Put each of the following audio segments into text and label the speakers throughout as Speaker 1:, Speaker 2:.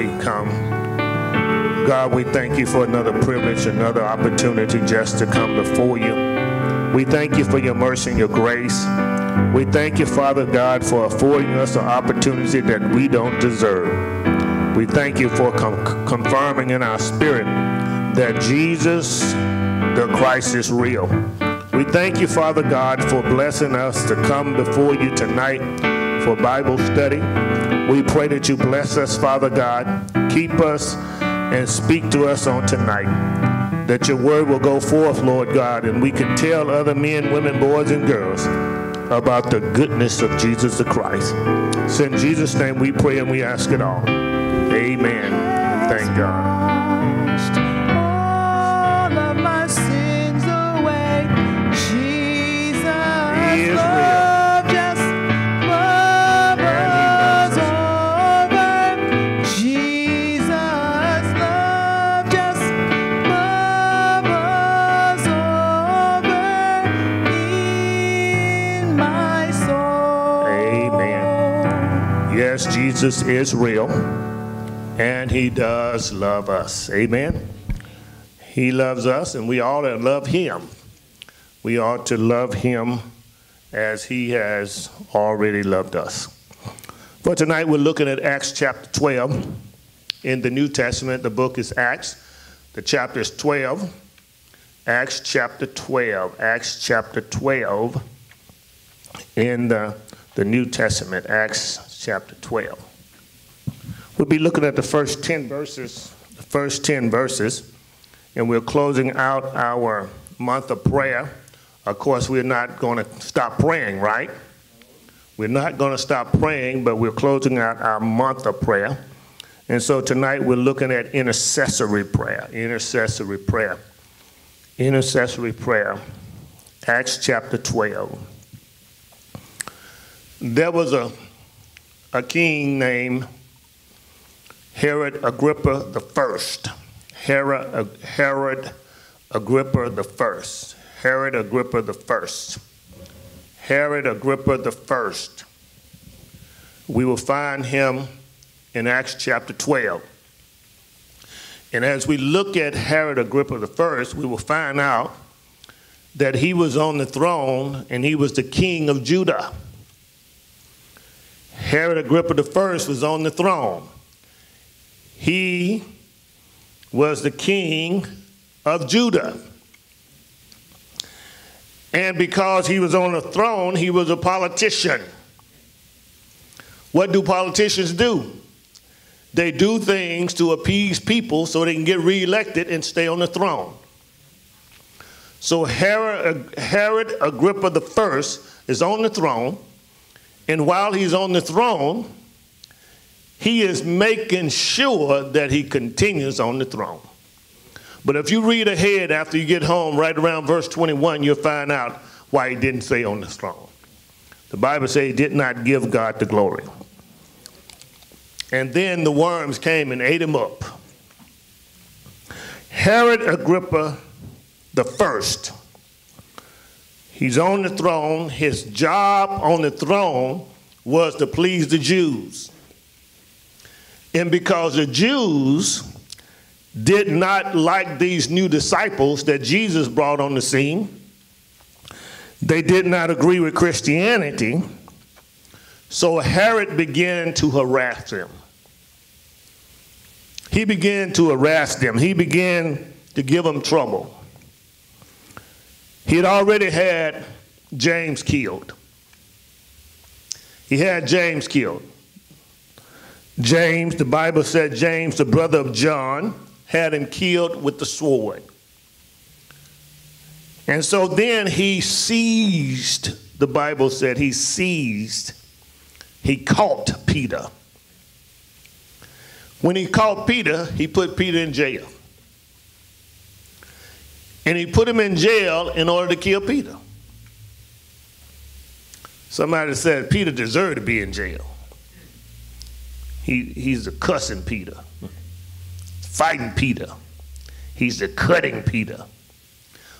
Speaker 1: we come. God, we thank you for another privilege, another opportunity just to come before you. We thank you for your mercy and your grace. We thank you, Father God, for affording us an opportunity that we don't deserve. We thank you for com- confirming in our spirit that Jesus, the Christ, is real. We thank you, Father God, for blessing us to come before you tonight for Bible study. We pray that you bless us, Father God. Keep us and speak to us on tonight. That your word will go forth, Lord God, and we can tell other men, women, boys, and girls about the goodness of Jesus the Christ. So in Jesus' name we pray and we ask it all. Amen. Thank God.
Speaker 2: Jesus
Speaker 1: is real, and he does love us. Amen. He loves us, and we ought to love him. We ought to love him as he has already loved us. For tonight, we're looking at Acts chapter 12. In the New Testament, the book is Acts. The chapter is 12. Acts chapter 12. Acts chapter 12 in the, the New Testament, Acts chapter 12. We'll be looking at the first 10 verses, the first 10 verses, and we're closing out our month of prayer. Of course, we're not going to stop praying, right? We're not going to stop praying, but we're closing out our month of prayer. And so tonight we're looking at intercessory prayer, intercessory prayer, intercessory prayer, Acts chapter 12 there was a, a king named Herod Agrippa the First. Herod, uh, Herod Agrippa the first. Herod Agrippa the first. Herod Agrippa the first. We will find him in Acts chapter 12. And as we look at Herod Agrippa the first, we will find out that he was on the throne and he was the king of Judah. Herod Agrippa the first was on the throne. He was the king of Judah. And because he was on the throne, he was a politician. What do politicians do? They do things to appease people so they can get reelected and stay on the throne. So Herod, Herod Agrippa I is on the throne, and while he's on the throne, he is making sure that he continues on the throne. But if you read ahead after you get home, right around verse 21, you'll find out why he didn't stay on the throne. The Bible says he did not give God the glory. And then the worms came and ate him up. Herod Agrippa the first. He's on the throne. His job on the throne was to please the Jews. And because the Jews did not like these new disciples that Jesus brought on the scene, they did not agree with Christianity. So Herod began to harass them. He began to harass them. He began to give them trouble. He had already had James killed. He had James killed. James, the Bible said James, the brother of John, had him killed with the sword. And so then he seized, the Bible said he seized, he caught Peter. When he caught Peter, he put Peter in jail. And he put him in jail in order to kill Peter. Somebody said Peter deserved to be in jail. He, he's a cussing Peter fighting Peter. He's the cutting Peter.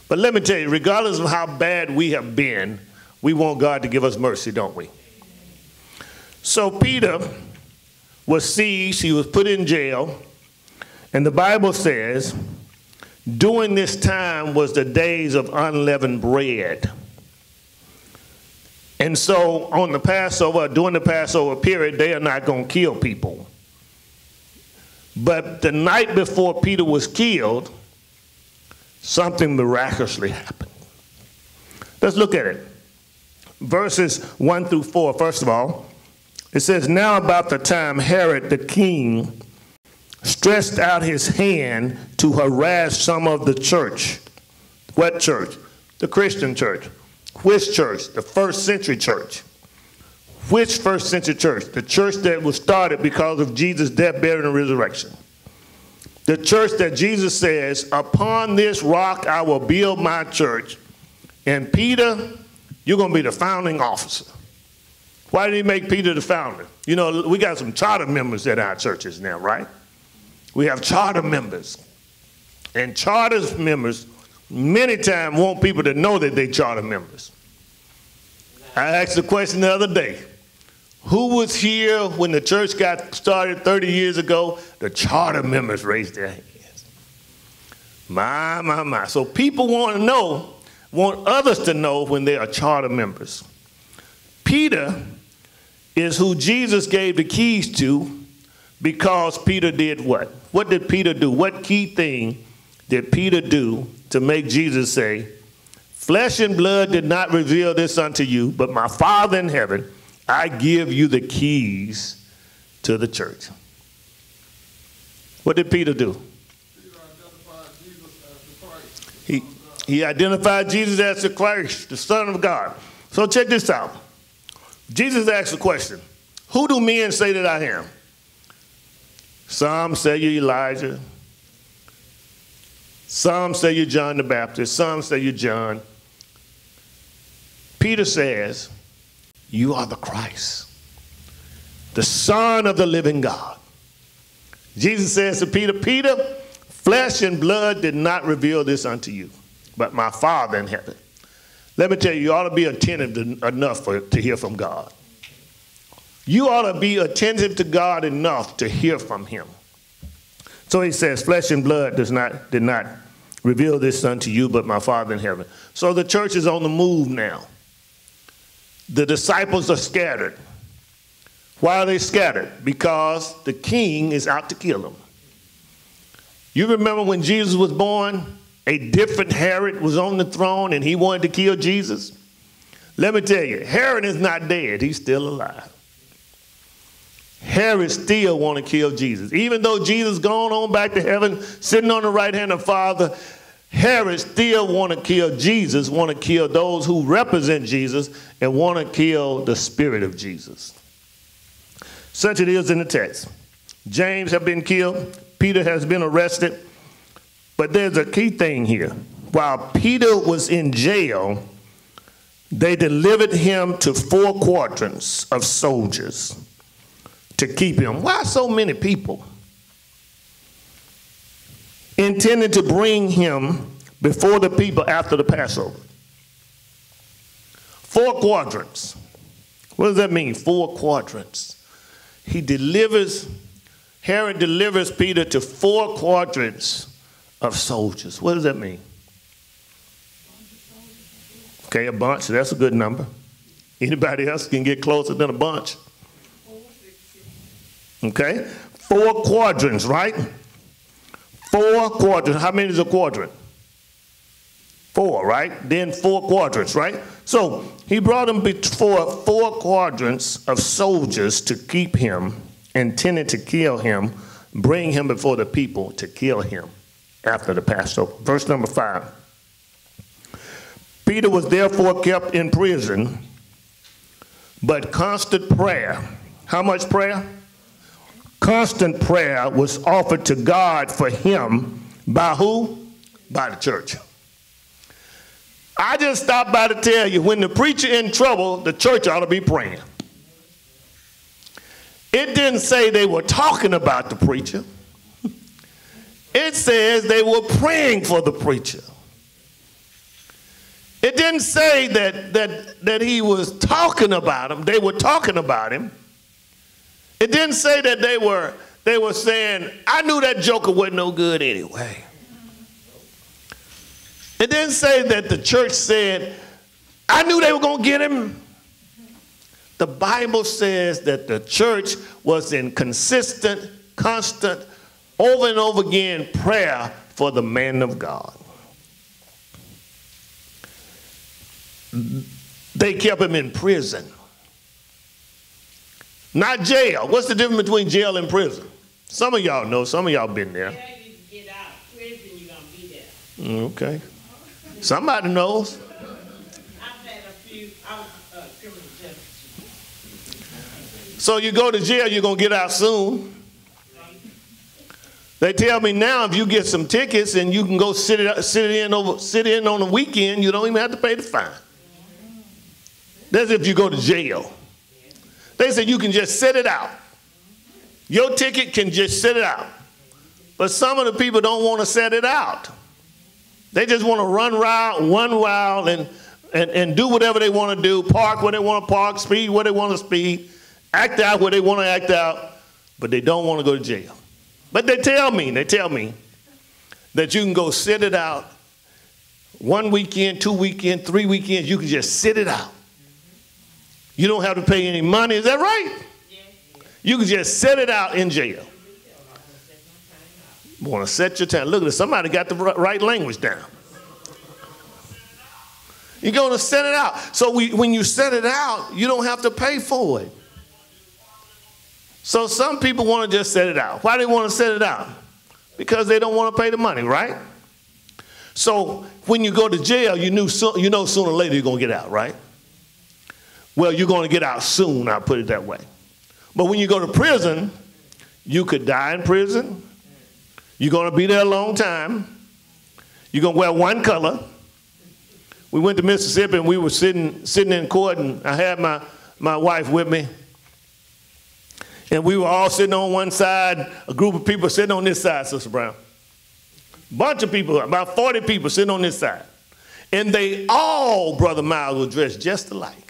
Speaker 1: But let me tell you, regardless of how bad we have been, we want God to give us mercy, don't we? So Peter was seized, he was put in jail, and the Bible says, during this time was the days of unleavened bread. And so on the Passover, during the Passover period, they are not going to kill people. But the night before Peter was killed, something miraculously happened. Let's look at it. Verses 1 through 4, first of all, it says, Now about the time Herod the king stretched out his hand to harass some of the church. What church? The Christian church. Which church? The first century church. Which first century church? The church that was started because of Jesus' death, burial, and resurrection. The church that Jesus says, Upon this rock I will build my church. And Peter, you're going to be the founding officer. Why did he make Peter the founder? You know, we got some charter members at our churches now, right? We have charter members. And charter members many times want people to know that they charter members. I asked the question the other day. Who was here when the church got started 30 years ago? The charter members raised their hands. My, my, my. So people want to know, want others to know when they are charter members. Peter is who Jesus gave the keys to because Peter did what? What did Peter do? What key thing did Peter do to make Jesus say, Flesh and blood did not reveal this unto you, but my Father in heaven I give you the keys to the church. What did Peter do? He, he identified Jesus as the Christ, the Son of God. So check this out. Jesus asked the question Who do men say that I am? Some say you're Elijah. Some say you're John the Baptist. Some say you're John. Peter says, you are the Christ, the Son of the living God. Jesus says to Peter, Peter, Flesh and blood did not reveal this unto you, but my Father in heaven. Let me tell you, you ought to be attentive to, enough for, to hear from God. You ought to be attentive to God enough to hear from Him. So he says, Flesh and blood does not, did not reveal this unto you, but my Father in heaven. So the church is on the move now. The disciples are scattered. Why are they scattered? Because the king is out to kill them. You remember when Jesus was born, a different Herod was on the throne and he wanted to kill Jesus? Let me tell you, Herod is not dead, he's still alive. Herod still want to kill Jesus. Even though Jesus gone on back to heaven, sitting on the right hand of Father, Herod still want to kill Jesus, want to kill those who represent Jesus, and want to kill the spirit of Jesus. Such it is in the text. James have been killed. Peter has been arrested. But there's a key thing here. While Peter was in jail, they delivered him to four quadrants of soldiers to keep him. Why so many people? Intended to bring him before the people after the Passover. Four quadrants. What does that mean? Four quadrants. He delivers, Herod delivers Peter to four quadrants of soldiers. What does that mean? Okay, a bunch, that's a good number. Anybody else can get closer than a bunch? Okay? Four quadrants, right? Four quadrants. How many is a quadrant? Four, right? Then four quadrants, right? So he brought him before four quadrants of soldiers to keep him, intended to kill him, bring him before the people to kill him after the Passover. Verse number five. Peter was therefore kept in prison, but constant prayer. How much prayer? Constant prayer was offered to God for him by who? By the church. I just stopped by to tell you when the preacher in trouble, the church ought to be praying. It didn't say they were talking about the preacher. It says they were praying for the preacher. It didn't say that, that, that he was talking about him. They were talking about him. It didn't say that they were they were saying, I knew that joker wasn't no good anyway. It didn't say that the church said, I knew they were going to get him. The Bible says that the church was in consistent, constant, over and over again prayer for the man of God. They kept him in prison. Not jail. What's the difference between jail and prison? Some of y'all know. Some of y'all been there. Mm, okay. Somebody knows. I've had a few, uh, so you go to jail, you're going to get out soon. They tell me now if you get some tickets and you can go sit it, sit it in over sit in on the weekend, you don't even have to pay the fine. That's if you go to jail. They said you can just sit it out. Your ticket can just sit it out. But some of the people don't want to set it out. They just want to run wild, run wild, and, and, and do whatever they want to do, park where they want to park, speed where they want to speed, act out where they want to act out, but they don't want to go to jail. But they tell me, they tell me that you can go sit it out one weekend, two weekend, three weekends, you can just sit it out. You don't have to pay any money. Is that right? You can just set it out in jail. Want to set your time. Look at this. Somebody got the right language down. You're going to set it out. So we, when you set it out, you don't have to pay for it. So some people want to just set it out. Why do they want to set it out? Because they don't want to pay the money, right? So when you go to jail, you, knew so, you know sooner or later you're going to get out, right? Well, you're going to get out soon, I'll put it that way. But when you go to prison, you could die in prison. You're going to be there a long time. You're going to wear one color. We went to Mississippi and we were sitting, sitting in court, and I had my, my wife with me. And we were all sitting on one side, a group of people sitting on this side, Sister Brown. Bunch of people, about 40 people sitting on this side. And they all, Brother Miles, were dressed just alike.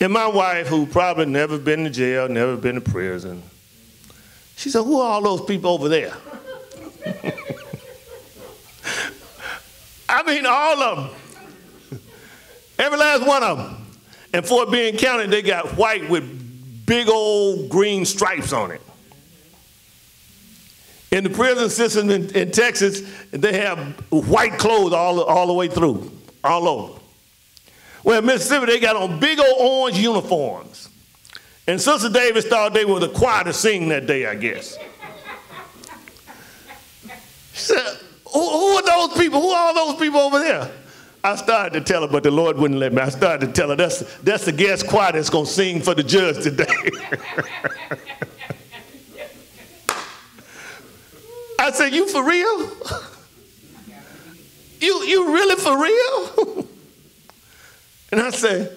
Speaker 1: And my wife, who probably never been to jail, never been to prison, she said, Who are all those people over there? I mean, all of them. Every last one of them. And Fort Bend County, they got white with big old green stripes on it. In the prison system in, in Texas, they have white clothes all, all the way through, all over. Well, in Mississippi, they got on big old orange uniforms. And Sister Davis thought they were the choir to sing that day, I guess. She said, who, who are those people? Who are those people over there? I started to tell her, but the Lord wouldn't let me. I started to tell her that's, that's the guest choir that's going to sing for the judge today. I said, You for real? You, you really for real? And I said,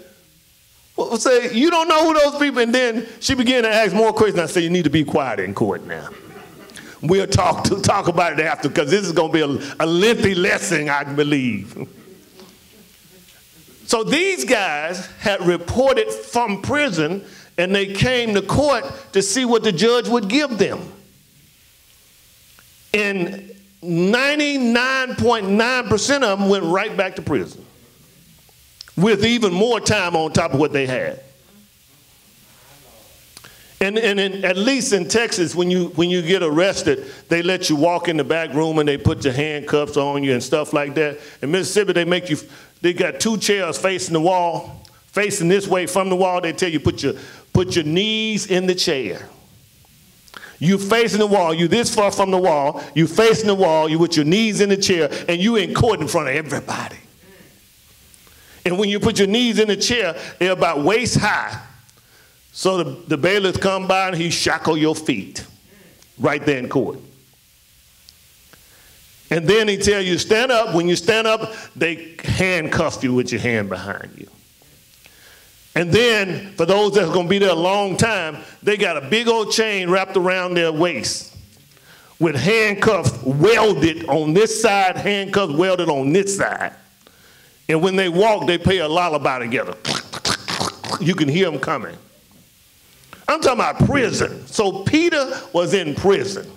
Speaker 1: well, say, you don't know who those people, and then she began to ask more questions. I said, you need to be quiet in court now. We'll talk to talk about it after because this is going to be a, a lengthy lesson, I believe. So these guys had reported from prison and they came to court to see what the judge would give them. And 99.9% of them went right back to prison with even more time on top of what they had. And, and in, at least in Texas, when you, when you get arrested, they let you walk in the back room and they put your handcuffs on you and stuff like that. In Mississippi, they make you, they got two chairs facing the wall, facing this way from the wall. They tell you put your, put your knees in the chair. You facing the wall, you this far from the wall, you facing the wall, you with your knees in the chair, and you in court in front of everybody. And when you put your knees in the chair, they're about waist high. So the, the bailiffs come by and he shackle your feet right there in court. And then he tell you, stand up. When you stand up, they handcuff you with your hand behind you. And then, for those that's going to be there a long time, they got a big old chain wrapped around their waist with handcuffs welded on this side, handcuffs welded on this side. And when they walk, they play a lullaby together. You can hear them coming. I'm talking about prison. So Peter was in prison.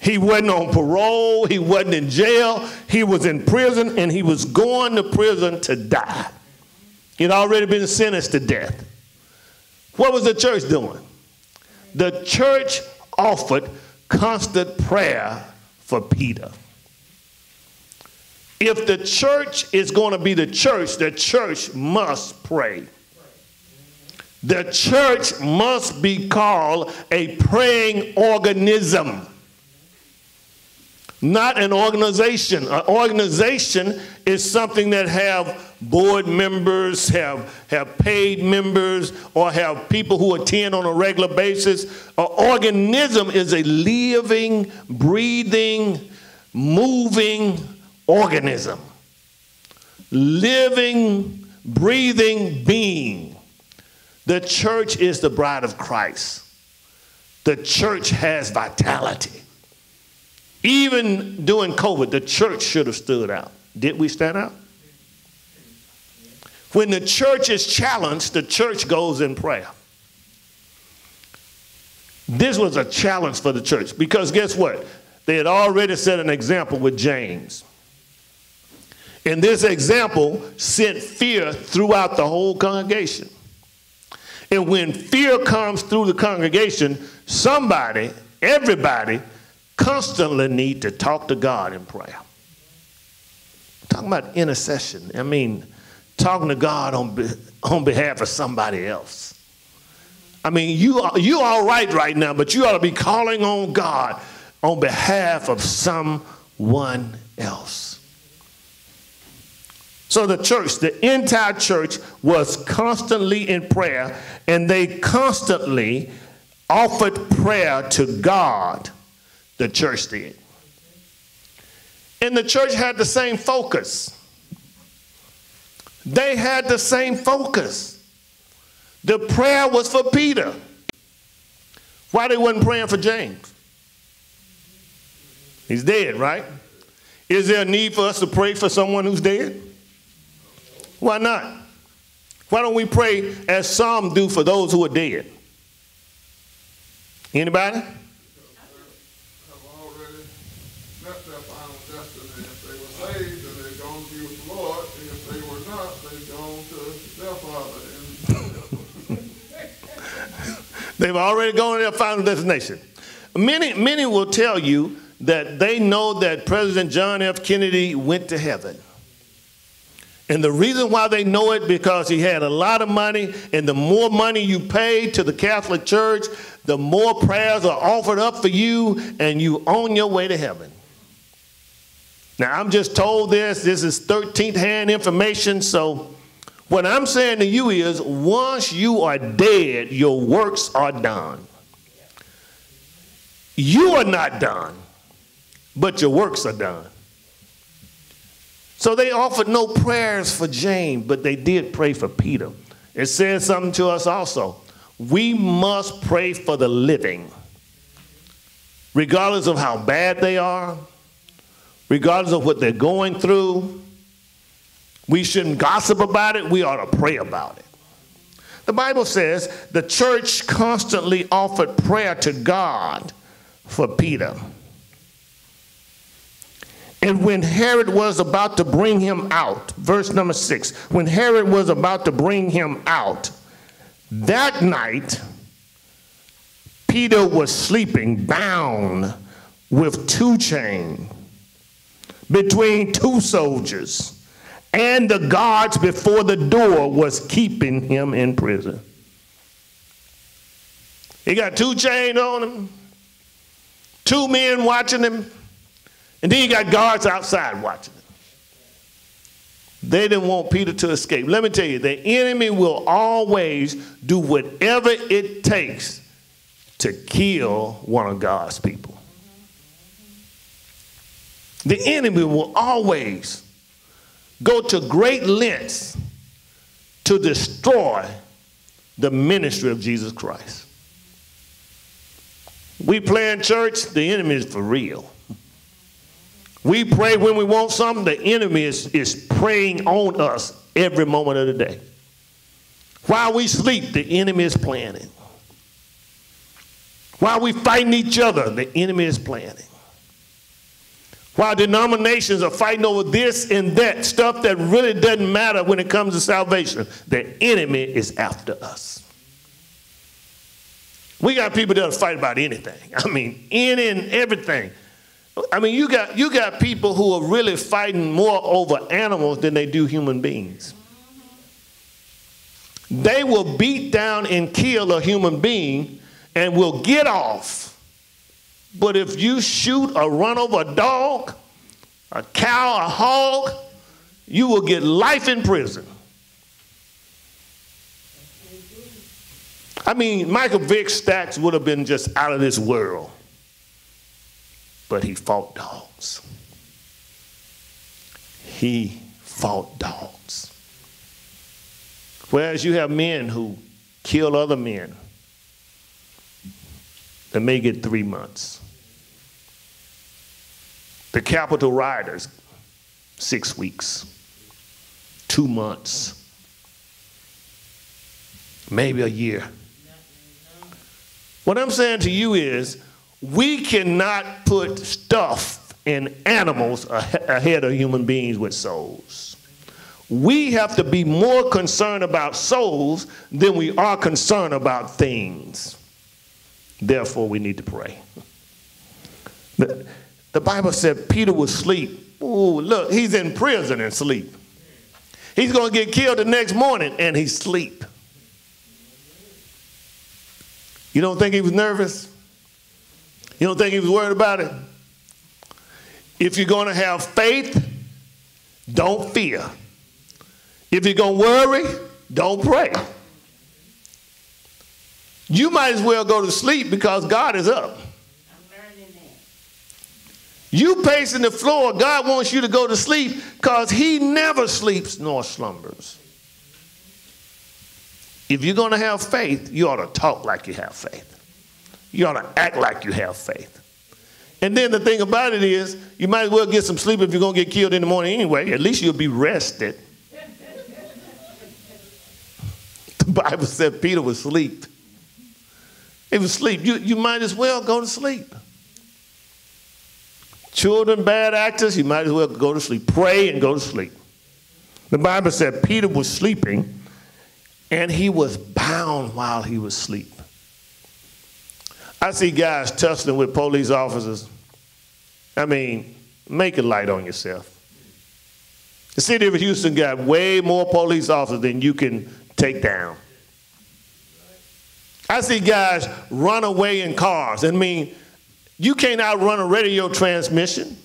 Speaker 1: He wasn't on parole, he wasn't in jail, he was in prison, and he was going to prison to die. He'd already been sentenced to death. What was the church doing? The church offered constant prayer for Peter. If the church is going to be the church, the church must pray. The church must be called a praying organism, not an organization. An organization is something that have board members, have, have paid members, or have people who attend on a regular basis. An organism is a living, breathing, moving organism. Living, breathing being. The church is the bride of Christ. The church has vitality. Even during COVID, the church should have stood out. Did we stand out? When the church is challenged, the church goes in prayer. This was a challenge for the church because guess what? They had already set an example with James. And this example sent fear throughout the whole congregation. And when fear comes through the congregation, somebody, everybody, constantly need to talk to God in prayer. Talking about intercession. I mean, talking to God on, be, on behalf of somebody else. I mean, you are, you right now, but you ought to be calling on God on behalf of someone else. So the church, the entire church, was constantly in prayer, and they constantly offered prayer to God. The church did. And the church had the same focus. They had the same focus. The prayer was for Peter. Why they wasn't praying for James? He's dead, right? Is there a need for us to pray for someone who's dead? Why not? Why don't we pray as some do for those who are dead? Anybody? They've already gone to their final destination. Many, many will tell you that they know that President John F. Kennedy went to heaven. And the reason why they know it because he had a lot of money, and the more money you pay to the Catholic Church, the more prayers are offered up for you, and you on your way to heaven. Now, I'm just told this, this is 13th hand information, so what I'm saying to you is once you are dead, your works are done. You are not done, but your works are done. So they offered no prayers for James, but they did pray for Peter. It says something to us also. We must pray for the living, regardless of how bad they are, regardless of what they're going through. We shouldn't gossip about it, we ought to pray about it. The Bible says the church constantly offered prayer to God for Peter. And when Herod was about to bring him out, verse number six, when Herod was about to bring him out, that night, Peter was sleeping bound with two chains between two soldiers, and the guards before the door was keeping him in prison. He got two chains on him, two men watching him and then you got guards outside watching them. They didn't want Peter to escape. Let me tell you, the enemy will always do whatever it takes to kill one of God's people. The enemy will always go to great lengths to destroy the ministry of Jesus Christ. We play in church, the enemy is for real. We pray when we want something, the enemy is, is preying on us every moment of the day. While we sleep, the enemy is planning. While we fighting each other, the enemy is planning. While denominations are fighting over this and that, stuff that really doesn't matter when it comes to salvation, the enemy is after us. We got people that fight about anything. I mean, any and everything. I mean, you got, you got people who are really fighting more over animals than they do human beings. They will beat down and kill a human being and will get off. But if you shoot or run over a dog, a cow, a hog, you will get life in prison. I mean, Michael Vick Stacks would have been just out of this world but he fought dogs. He fought dogs. Whereas you have men who kill other men and may get three months. The Capitol rioters, six weeks, two months, maybe a year. What I'm saying to you is we cannot put stuff in animals ahead of human beings with souls. We have to be more concerned about souls than we are concerned about things. Therefore, we need to pray. The, the Bible said Peter was asleep. Oh, look, he's in prison and sleep. He's going to get killed the next morning and he's asleep. You don't think he was nervous? You don't think he was worried about it? If you're going to have faith, don't fear. If you're going to worry, don't pray. You might as well go to sleep because God is up. You pacing the floor, God wants you to go to sleep because He never sleeps nor slumbers. If you're going to have faith, you ought to talk like you have faith. You ought to act like you have faith. And then the thing about it is, you might as well get some sleep if you're going to get killed in the morning anyway. At least you'll be rested. the Bible said Peter was asleep. He was asleep. You, you might as well go to sleep. Children, bad actors, you might as well go to sleep. Pray and go to sleep. The Bible said Peter was sleeping and he was bound while he was asleep. I see guys tussling with police officers. I mean, make it light on yourself. The city of Houston got way more police officers than you can take down. I see guys run away in cars. I mean, you can't outrun a radio transmission.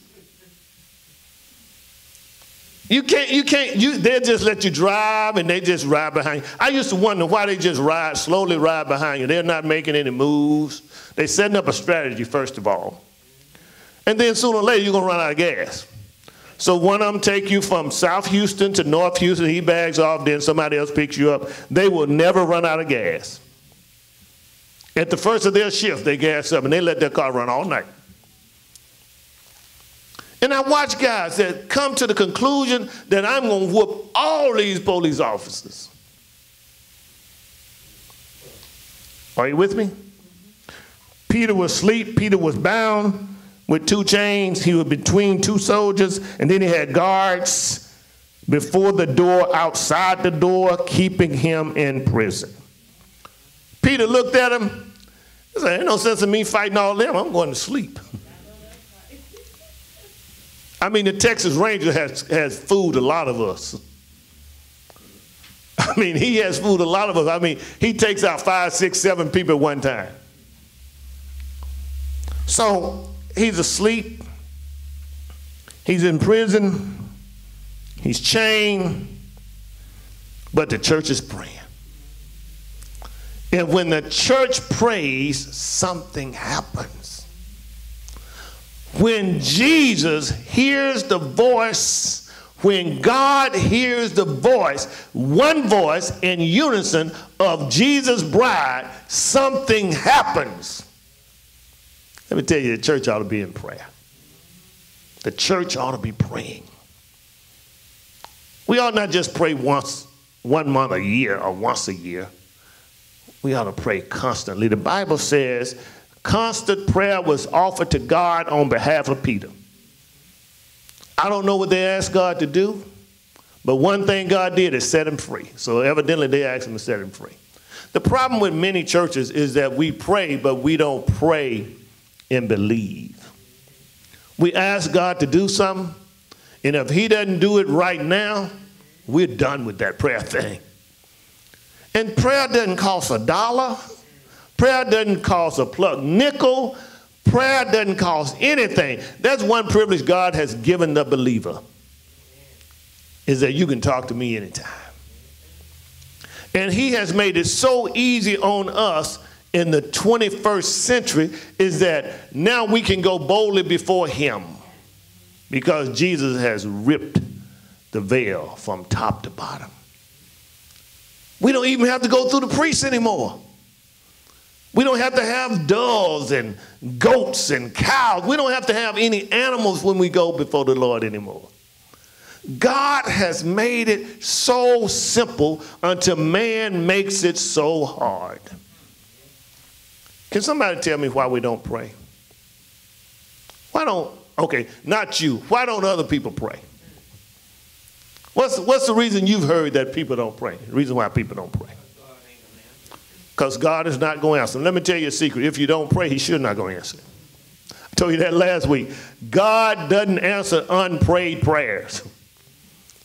Speaker 1: You can't, you can't, you, they just let you drive and they just ride behind you. I used to wonder why they just ride, slowly ride behind you. They're not making any moves. They're setting up a strategy, first of all. And then sooner or later, you're going to run out of gas. So one of them take you from South Houston to North Houston, he bags off, then somebody else picks you up. They will never run out of gas. At the first of their shift, they gas up and they let their car run all night. And I watch guys that come to the conclusion that I'm going to whoop all these police officers. Are you with me? Peter was asleep, Peter was bound with two chains. He was between two soldiers, and then he had guards before the door, outside the door, keeping him in prison. Peter looked at him. He said, Ain't no sense in me fighting all them. I'm going to sleep. I mean, the Texas Ranger has, has fooled a lot of us. I mean, he has fooled a lot of us. I mean, he takes out five, six, seven people at one time. So he's asleep. He's in prison. He's chained. But the church is praying. And when the church prays, something happens. When Jesus hears the voice, when God hears the voice, one voice in unison of Jesus' bride, something happens. Let me tell you, the church ought to be in prayer. The church ought to be praying. We ought not just pray once, one month a year or once a year. We ought to pray constantly. The Bible says constant prayer was offered to God on behalf of Peter. I don't know what they asked God to do, but one thing God did is set him free. So evidently they asked him to set him free. The problem with many churches is that we pray, but we don't pray and believe. We ask God to do something, and if He doesn't do it right now, we're done with that prayer thing. And prayer doesn't cost a dollar. Prayer doesn't cost a plug nickel. Prayer doesn't cost anything. That's one privilege God has given the believer. Is that you can talk to me anytime. And he has made it so easy on us in the 21st century is that now we can go boldly before him because Jesus has ripped the veil from top to bottom. We don't even have to go through the priests anymore. We don't have to have doves and goats and cows. We don't have to have any animals when we go before the Lord anymore. God has made it so simple until man makes it so hard. Can somebody tell me why we don't pray? Why don't, okay, not you. Why don't other people pray? What's, what's the reason you've heard that people don't pray? The reason why people don't pray? Because God is not going to answer. Let me tell you a secret. If you don't pray, He should not to answer. I told you that last week. God doesn't answer unprayed prayers.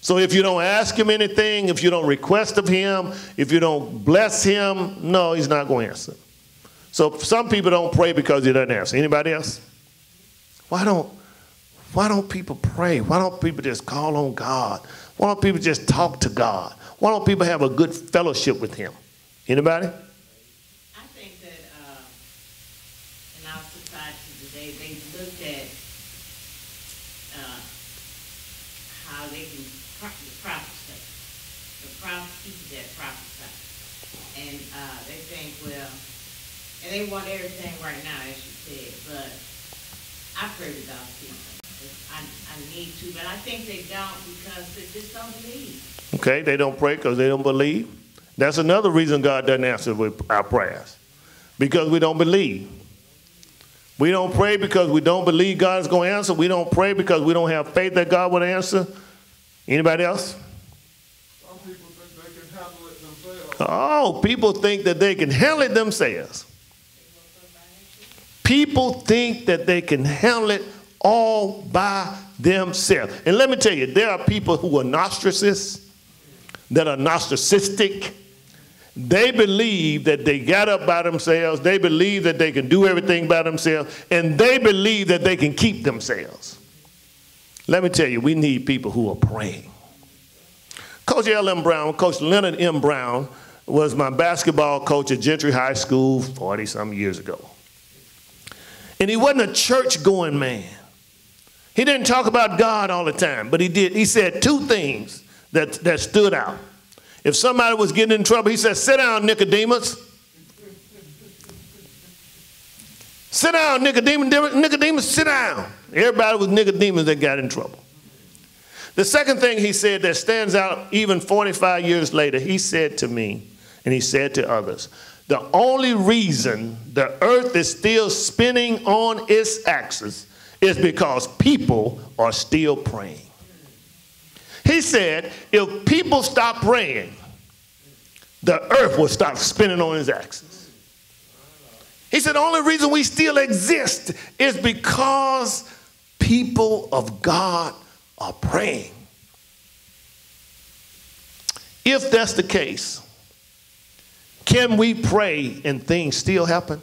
Speaker 1: So if you don't ask Him anything, if you don't request of Him, if you don't bless Him, no, He's not going to answer. So some people don't pray because He doesn't answer. Anybody else? Why don't why don't people pray? Why don't people just call on God? Why don't people just talk to God? Why don't people have a good fellowship with Him? Anybody?
Speaker 3: And uh, they think, well, and they want everything right now, as you said. But I pray with God's people. I, I need to, but I think they don't because they just don't believe.
Speaker 1: Okay, they don't pray because they don't believe. That's another reason God doesn't answer with our prayers. Because we don't believe. We don't pray because we don't believe God is going to answer. We don't pray because we don't have faith that God would answer. Anybody else?
Speaker 4: Some people think they can handle it themselves.
Speaker 1: Oh, people think that they can handle it themselves. People think that they can handle it all by themselves. And let me tell you, there are people who are narcissists, that are narcissistic. They believe that they got up by themselves. They believe that they can do everything by themselves. And they believe that they can keep themselves. Let me tell you, we need people who are praying. Coach L.M. Brown, Coach Leonard M. Brown, was my basketball coach at Gentry High School 40 some years ago. And he wasn't a church going man. He didn't talk about God all the time, but he did. He said two things that, that stood out. If somebody was getting in trouble, he said, Sit down, Nicodemus. Sit down, Nicodemus. Nicodemus, sit down. Everybody was Nicodemus that got in trouble. The second thing he said that stands out even 45 years later, he said to me, and he said to others, the only reason the earth is still spinning on its axis is because people are still praying. He said, if people stop praying, the earth will stop spinning on its axis. He said, the only reason we still exist is because people of God are praying. If that's the case, can we pray and things still happen?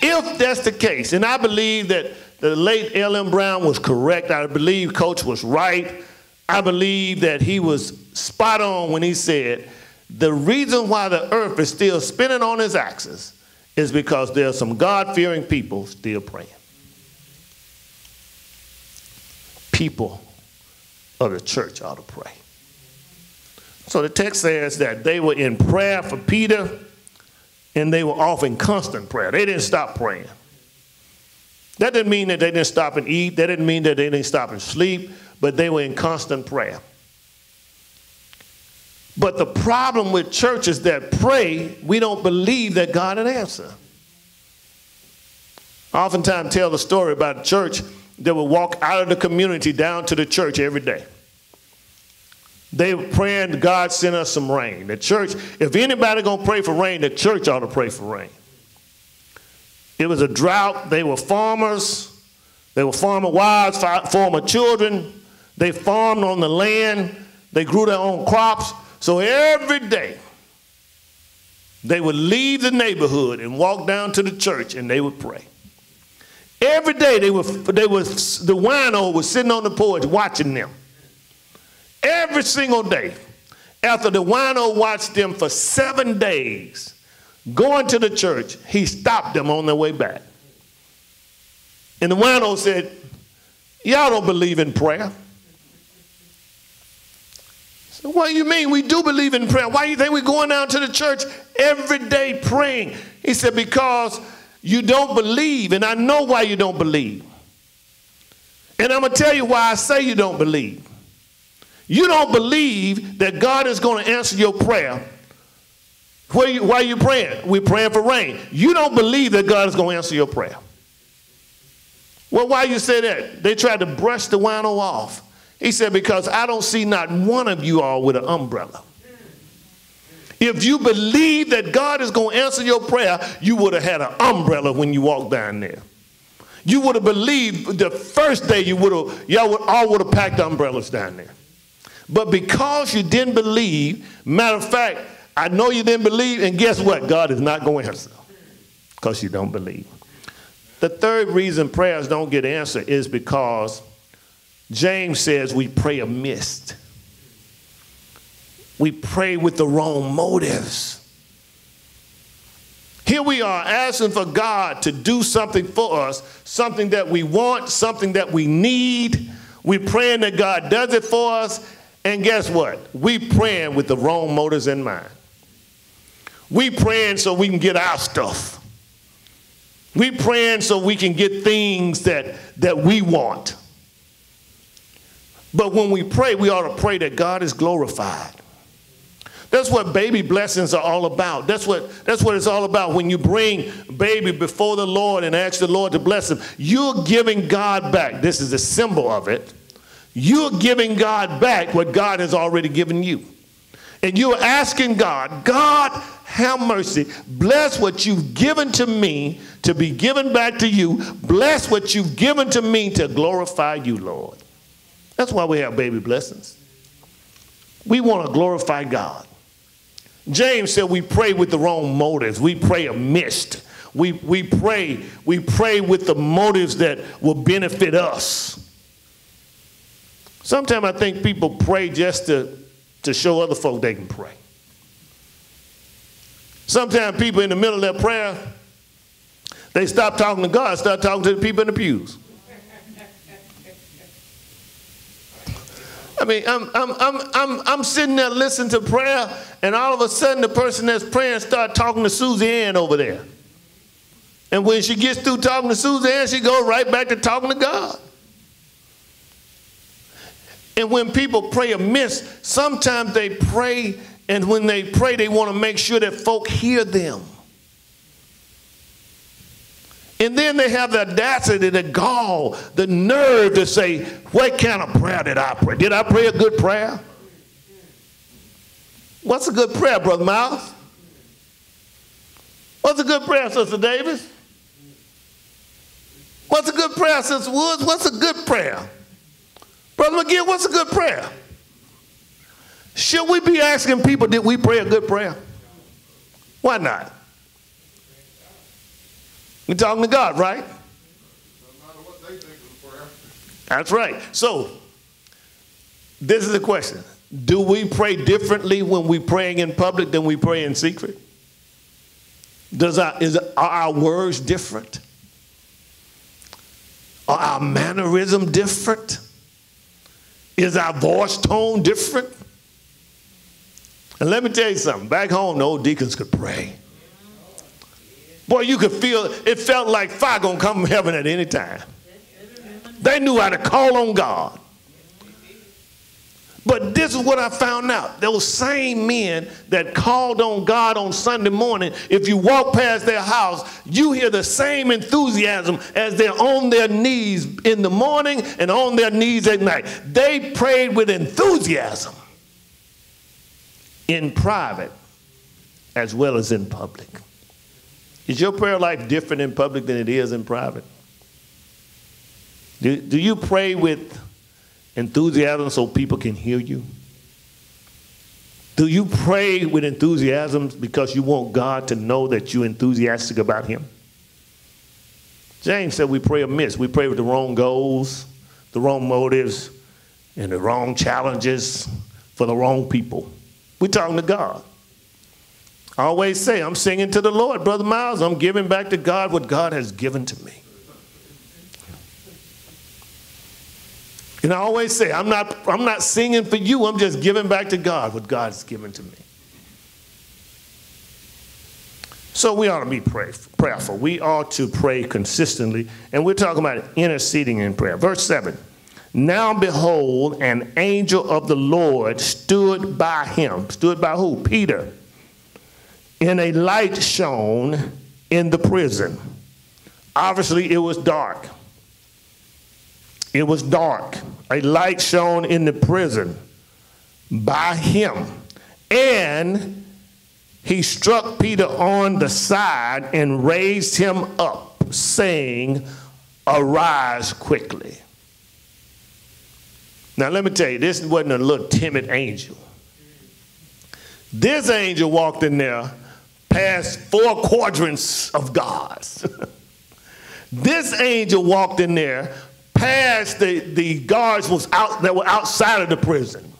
Speaker 1: If that's the case, and I believe that the late L.M. Brown was correct, I believe Coach was right, I believe that he was spot on when he said the reason why the earth is still spinning on its axis is because there are some God fearing people still praying. People of the church ought to pray. So the text says that they were in prayer for Peter and they were off in constant prayer. They didn't stop praying. That didn't mean that they didn't stop and eat. That didn't mean that they didn't stop and sleep, but they were in constant prayer. But the problem with churches that pray, we don't believe that God would answer. I oftentimes tell the story about a church that would walk out of the community down to the church every day. They were praying God send us some rain. The church, if anybody gonna pray for rain, the church ought to pray for rain. It was a drought. They were farmers. They were farmer wives, farmer children. They farmed on the land. They grew their own crops. So every day, they would leave the neighborhood and walk down to the church and they would pray. Every day they were, they was the wino was sitting on the porch watching them. Every single day. After the wino watched them for seven days, going to the church, he stopped them on their way back. And the wino said, Y'all don't believe in prayer. So what do you mean? We do believe in prayer. Why do you think we're going down to the church every day praying? He said, Because you don't believe, and I know why you don't believe. And I'm going to tell you why I say you don't believe. You don't believe that God is going to answer your prayer. Why you, why are you praying? We're praying for rain. You don't believe that God is going to answer your prayer. Well, why you say that? They tried to brush the wino off. He said, because I don't see not one of you all with an umbrella. If you believe that God is going to answer your prayer, you would have had an umbrella when you walked down there. You would have believed the first day you would have, y'all would, all would have packed umbrellas down there. But because you didn't believe, matter of fact, I know you didn't believe, and guess what? God is not going to answer because you don't believe. The third reason prayers don't get answered is because James says we pray amiss. We pray with the wrong motives. Here we are asking for God to do something for us, something that we want, something that we need. We're praying that God does it for us, and guess what? We praying with the wrong motives in mind. We praying so we can get our stuff. We praying so we can get things that, that we want. But when we pray, we ought to pray that God is glorified. That's what baby blessings are all about. That's what, that's what it's all about. When you bring baby before the Lord and ask the Lord to bless him, you're giving God back. This is a symbol of it. You're giving God back what God has already given you. And you're asking God, God, have mercy. Bless what you've given to me to be given back to you. Bless what you've given to me to glorify you, Lord. That's why we have baby blessings. We want to glorify God. James said we pray with the wrong motives. We pray amiss. We, we pray, we pray with the motives that will benefit us. Sometimes I think people pray just to, to show other folk they can pray. Sometimes people in the middle of their prayer, they stop talking to God, start talking to the people in the pews. I mean, I'm, I'm, I'm, I'm, I'm sitting there listening to prayer, and all of a sudden the person that's praying start talking to Susie Ann over there. And when she gets through talking to Susie Ann, she goes right back to talking to God. And when people pray amiss, sometimes they pray, and when they pray, they want to make sure that folk hear them. And then they have the audacity, the gall, the nerve to say, What kind of prayer did I pray? Did I pray a good prayer? What's a good prayer, Brother Miles? What's a good prayer, Sister Davis? What's a good prayer, Sister Woods? What's a good prayer? Brother McGill, what's a good prayer? Should we be asking people, did we pray a good prayer? Why not? We're talking to God, right? That's right. So, this is the question Do we pray differently when we're praying in public than we pray in secret? Does our, is, are our words different? Are our mannerism different? Is our voice tone different? And let me tell you something. Back home, the old deacons could pray. Boy, you could feel it felt like fire gonna come from heaven at any time. They knew how to call on God. But this is what I found out. Those same men that called on God on Sunday morning, if you walk past their house, you hear the same enthusiasm as they're on their knees in the morning and on their knees at night. They prayed with enthusiasm in private as well as in public. Is your prayer life different in public than it is in private? Do, do you pray with enthusiasm so people can hear you? Do you pray with enthusiasm because you want God to know that you're enthusiastic about Him? James said we pray amiss. We pray with the wrong goals, the wrong motives, and the wrong challenges for the wrong people. We're talking to God. I always say, I'm singing to the Lord, Brother Miles. I'm giving back to God what God has given to me. And I always say, I'm not, I'm not singing for you, I'm just giving back to God what God has given to me. So we ought to be pray, prayerful. We ought to pray consistently. And we're talking about interceding in prayer. Verse 7 Now behold, an angel of the Lord stood by him. Stood by who? Peter and a light shone in the prison. Obviously, it was dark. It was dark. A light shone in the prison by him. And he struck Peter on the side and raised him up, saying, Arise quickly. Now, let me tell you, this wasn't a little timid angel. This angel walked in there past four quadrants of gods. this angel walked in there past the, the guards was out, that were outside of the prison.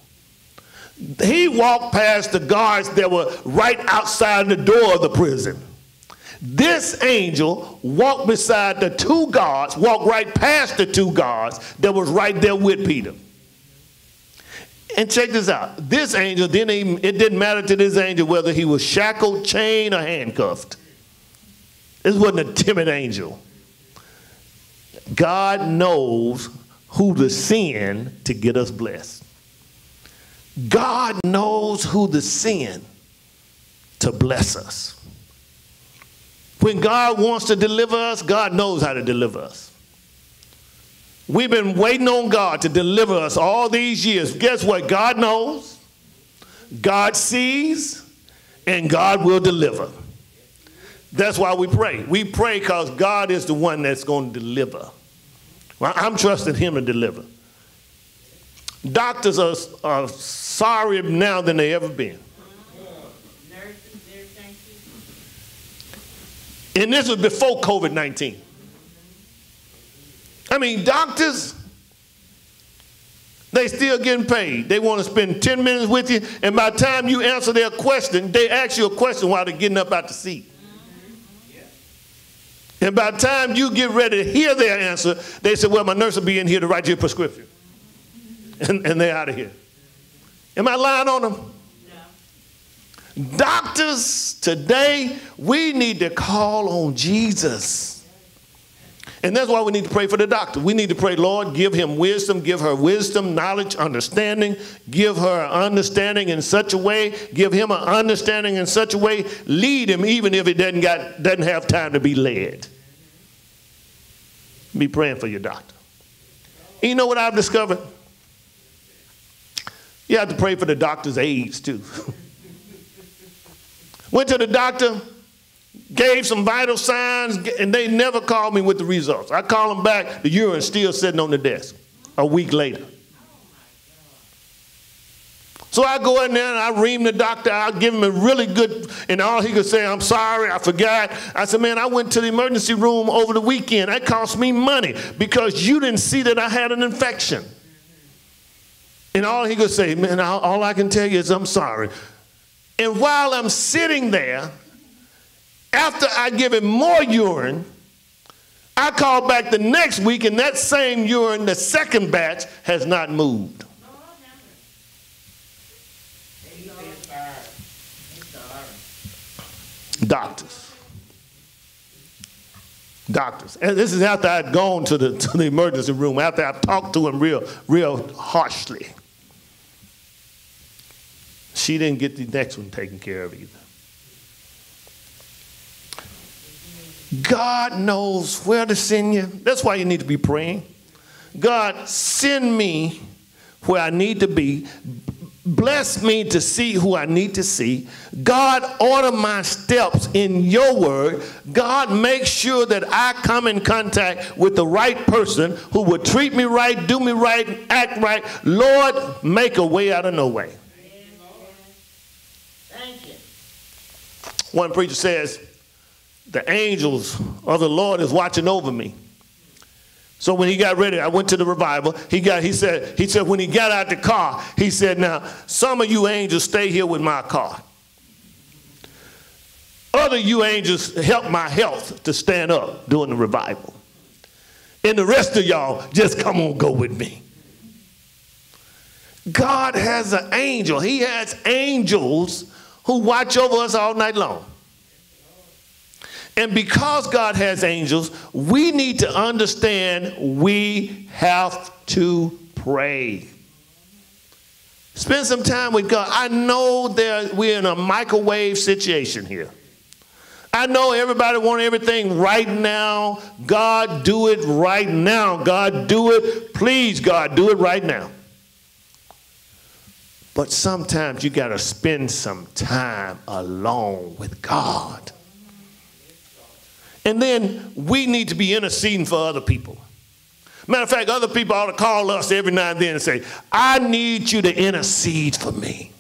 Speaker 1: He walked past the guards that were right outside the door of the prison. This angel walked beside the two guards, walked right past the two guards that was right there with Peter. And check this out. This angel didn't even, it didn't matter to this angel whether he was shackled, chained, or handcuffed. This wasn't a timid angel. God knows who to send to get us blessed. God knows who to send to bless us. When God wants to deliver us, God knows how to deliver us. We've been waiting on God to deliver us all these years. Guess what? God knows, God sees, and God will deliver. That's why we pray. We pray because God is the one that's going to deliver. Well, I'm trusting Him to deliver. Doctors are, are sorry now than they ever been. And this was before COVID 19. I mean, doctors, they still getting paid. They want to spend 10 minutes with you, and by the time you answer their question, they ask you a question while they're getting up out the seat. And by the time you get ready to hear their answer, they say, Well, my nurse will be in here to write you a prescription. And, and they're out of here. Am I lying on them? No. Doctors, today, we need to call on Jesus. And that's why we need to pray for the doctor. We need to pray, Lord, give him wisdom, give her wisdom, knowledge, understanding, give her understanding in such a way, give him an understanding in such a way, lead him even if he doesn't, got, doesn't have time to be led. Be praying for your doctor. And you know what I've discovered? You have to pray for the doctor's aides too. Went to the doctor, gave some vital signs, and they never called me with the results. I call them back, the urine still sitting on the desk a week later. So I go in there and I ream the doctor out, give him a really good, and all he could say, I'm sorry, I forgot. I said, man, I went to the emergency room over the weekend. That cost me money because you didn't see that I had an infection. And all he could say, man, all I can tell you is I'm sorry. And while I'm sitting there, after I give him more urine, I call back the next week, and that same urine, the second batch, has not moved. Doctors. Doctors. And this is after I'd gone to the, to the emergency room, after I talked to him real, real harshly. She didn't get the next one taken care of either. God knows where to send you. That's why you need to be praying. God, send me where I need to be. Bless me to see who I need to see. God, order my steps in your word. God, make sure that I come in contact with the right person who will treat me right, do me right, act right. Lord, make a way out of no way. Thank you. One preacher says, The angels of the Lord is watching over me. So when he got ready, I went to the revival. He got, he said, he said, when he got out the car, he said, Now, some of you angels stay here with my car. Other you angels help my health to stand up during the revival. And the rest of y'all just come on, go with me. God has an angel. He has angels who watch over us all night long. And because God has angels, we need to understand we have to pray. Spend some time with God. I know that we're in a microwave situation here. I know everybody want everything right now. God, do it right now. God, do it. Please, God, do it right now. But sometimes you got to spend some time alone with God. And then we need to be interceding for other people. Matter of fact, other people ought to call us every now and then and say, I need you to intercede for me.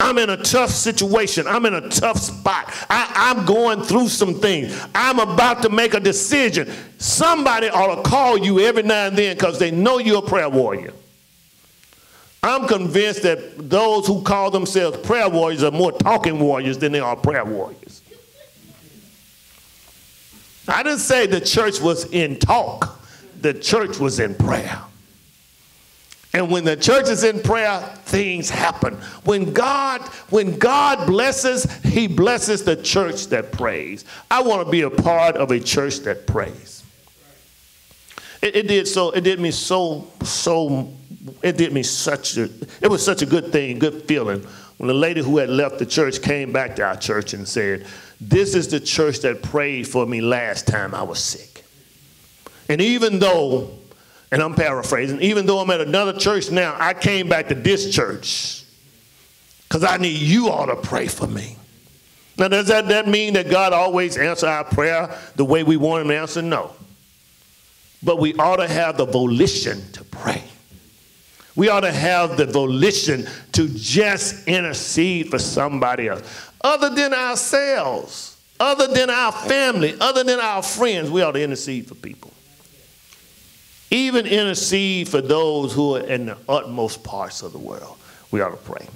Speaker 1: I'm in a tough situation. I'm in a tough spot. I, am going through some things. I'm about to make a decision. Somebody ought to call you every now and then because they know you're a prayer warrior. I'm convinced that those who call themselves prayer warriors are more talking warriors than they are prayer warriors. I didn't say the church was in talk, the church was in prayer. And when the church is in prayer, things happen. When God, when God blesses, He blesses the church that prays. I want to be a part of a church that prays. It, it did so. It did me so so. It did me such a. It was such a good thing, good feeling when the lady who had left the church came back to our church and said, "This is the church that prayed for me last time I was sick." And even though and I'm paraphrasing, even though I'm at another church now, I came back to this church because I need you all to pray for me. Now, does that, that mean that God always answers our prayer the way we want him to answer? No. But we ought to have the volition to pray. We ought to have the volition to just intercede for somebody else. Other than ourselves, other than our family, other than our friends, we ought to intercede for people. Even intercede for those who are in the utmost parts of the world. We ought to pray.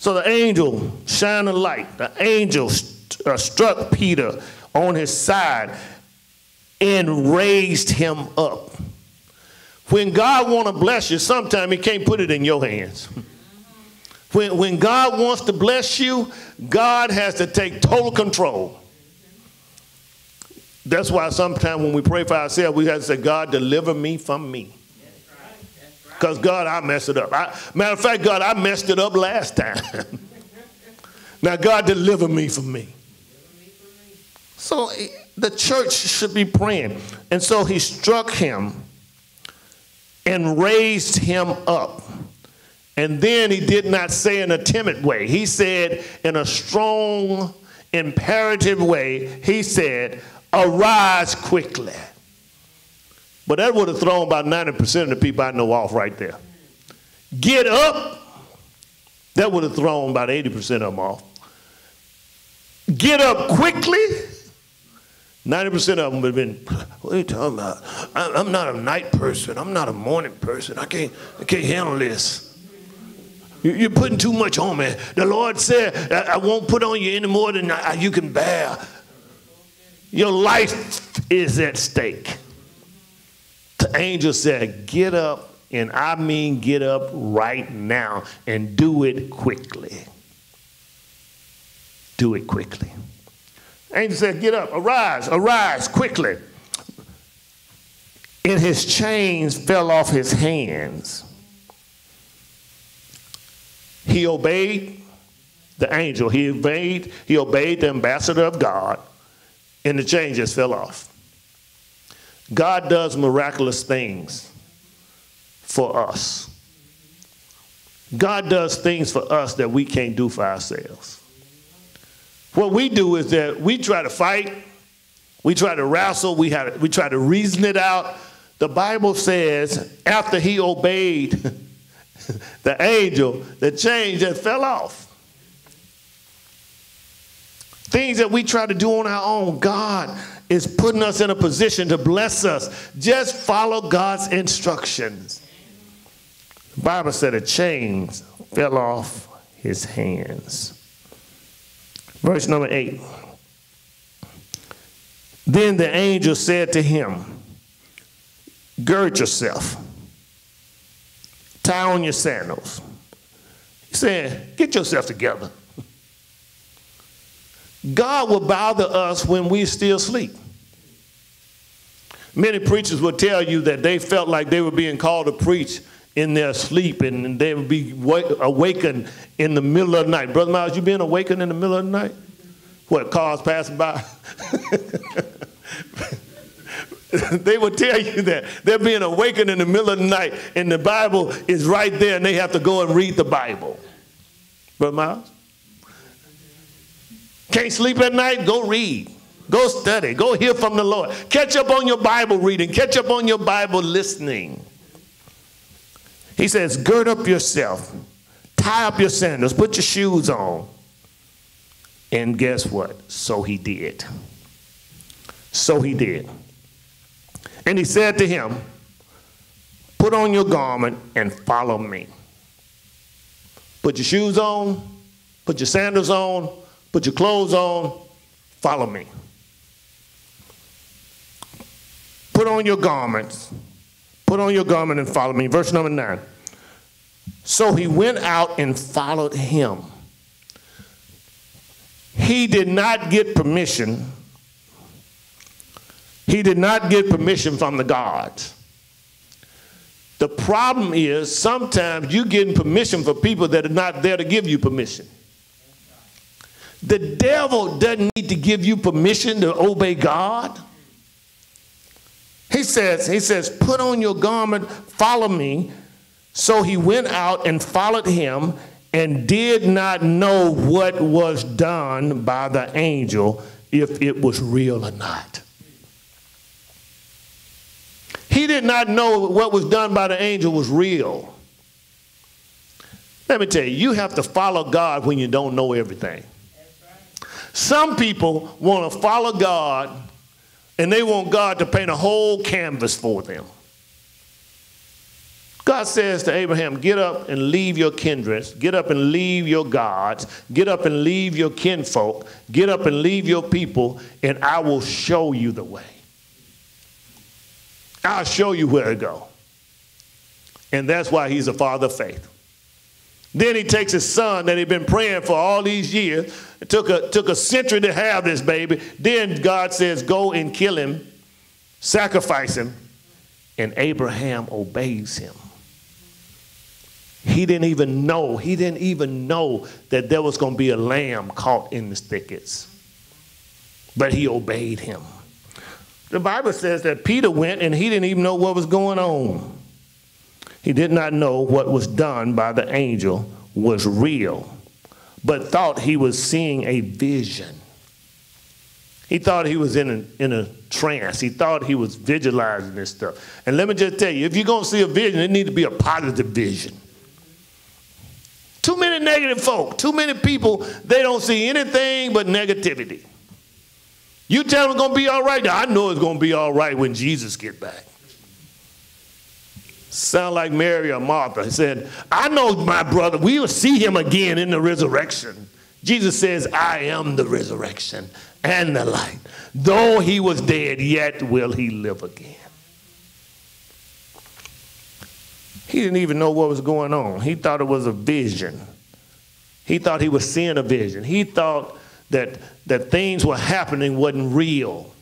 Speaker 1: So the angel shined a light. The angel st- uh, struck Peter on his side and raised him up. When God want to bless you, sometimes he can't put it in your hands. When, when God wants to bless you, God has to take total control. That's why sometimes when we pray for ourselves, we have to say, God, deliver me from me. Because God, I messed it up. I, matter of fact, God, I messed it up last time. now, God, deliver me from me. So eh, the church should be praying. And so he struck him and raised him up. And then he did not say in a timid way. He said in a strong, imperative way, he said, arise quickly. But that would have thrown about 90% of the people I know off right there. Get up. That would have thrown about 80% of them off. Get up quickly. 90% of them would have been, what are you talking about? I'm not a night person. I'm not a morning person. I can't, I can't handle this. You're putting too much on me. The Lord said, I won't put on you any more than you can bear. Your life is at stake. The angel said, Get up, and I mean get up right now and do it quickly. Do it quickly. Angel said, Get up, arise, arise quickly. And his chains fell off his hands. He obeyed the angel. He obeyed, he obeyed the ambassador of God and the chains just fell off. God does miraculous things for us. God does things for us that we can't do for ourselves. What we do is that we try to fight, we try to wrestle, we, have, we try to reason it out. The Bible says after he obeyed the angel, the chain just fell off. Things that we try to do on our own, God is putting us in a position to bless us. Just follow God's instructions. The Bible said a chain fell off his hands. Verse number eight. Then the angel said to him, Gird yourself, tie on your sandals. He said, Get yourself together. God will bother us when we still sleep. Many preachers will tell you that they felt like they were being called to preach in their sleep and they would be awakened in the middle of the night. Brother Miles, you been awakened in the middle of the night? What, cars passing by? they will tell you that they're being awakened in the middle of the night and the Bible is right there and they have to go and read the Bible. Brother Miles? Can't sleep at night? Go read. Go study. Go hear from the Lord. Catch up on your Bible reading. Catch up on your Bible listening. He says, Gird up yourself. Tie up your sandals. Put your shoes on. And guess what? So he did. So he did. And he said to him, Put on your garment and follow me. Put your shoes on. Put your sandals on Put your clothes on, follow me. Put on your garments, Put on your garment and follow me. Verse number nine. So he went out and followed him. He did not get permission. He did not get permission from the gods. The problem is sometimes you're getting permission for people that are not there to give you permission. The devil doesn't need to give you permission to obey God. He says, he says, put on your garment, follow me. So he went out and followed him and did not know what was done by the angel, if it was real or not. He did not know what was done by the angel was real. Let me tell you, you have to follow God when you don't know everything. Some people want to follow God and they want God to paint a whole canvas for them. God says to Abraham, Get up and leave your kindreds, get up and leave your gods, get up and leave your kinfolk, get up and leave your people, and I will show you the way. I'll show you where to go. And that's why he's a father of faith. Then he takes his son that he'd been praying for all these years. It took a, took a century to have this baby. Then God says, Go and kill him, sacrifice him. And Abraham obeys him. He didn't even know, he didn't even know that there was going to be a lamb caught in the thickets. But he obeyed him. The Bible says that Peter went and he didn't even know what was going on. He did not know what was done by the angel was real, but thought he was seeing a vision. He thought he was in a, in a trance. He thought he was visualizing this stuff. And let me just tell you, if you're going to see a vision, it needs to be a positive vision. Too many negative folk, too many people, they don't see anything but negativity. You tell them it's going to be all right. I know it's going to be all right when Jesus get back. Sound like Mary or Martha. He said, I know my brother. We will see him again in the resurrection. Jesus says, I am the resurrection and the light. Though he was dead, yet will he live again. He didn't even know what was going on. He thought it was a vision. He thought he was seeing a vision. He thought that, that things were happening wasn't real.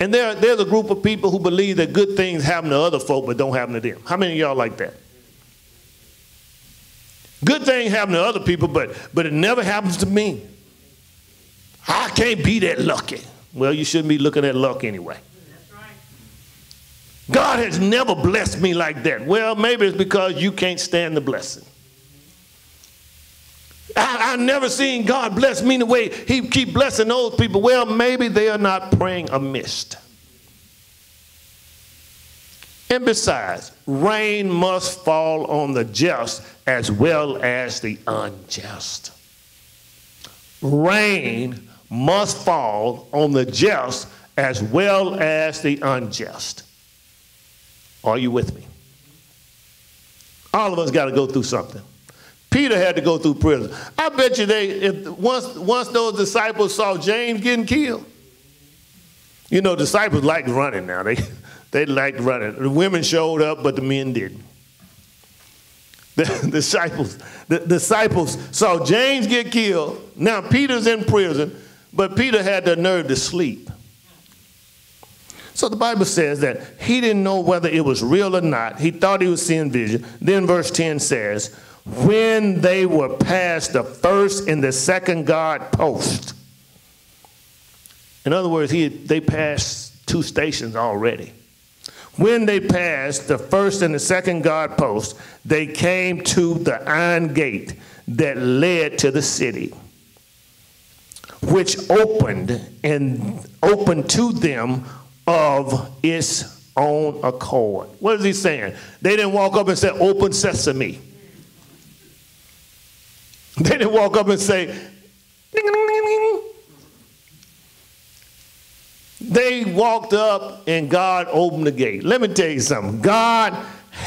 Speaker 1: And there, there's a group of people who believe that good things happen to other folk but don't happen to them. How many of y'all like that? Good things happen to other people, but, but it never happens to me. I can't be that lucky. Well, you shouldn't be looking at luck anyway. God has never blessed me like that. Well, maybe it's because you can't stand the blessing. I, never seen God bless me the way he keep blessing those people. Well, maybe they are not praying amiss. And besides, rain must fall on the just as well as the unjust. Rain must fall on the just as well as the unjust. Are you with me? All of us got to go through something. Peter had to go through prison. I bet you they, if once, once those disciples saw James getting killed, you know, disciples like running now. They, they liked running. The women showed up, but the men didn't. The disciples, the disciples saw James get killed. Now Peter's in prison, but Peter had the nerve to sleep. So the Bible says that he didn't know whether it was real or not. He thought he was seeing vision. Then verse 10 says, when they were past the first and the second guard post. In other words, he, they passed two stations already. When they passed the first and the second guard post, they came to the iron gate that led to the city, which opened and opened to them of its own accord. What is he saying? They didn't walk up and say, Open sesame. They didn't walk up and say, ding, ding, ding, They walked up and God opened the gate. Let me tell you something. God,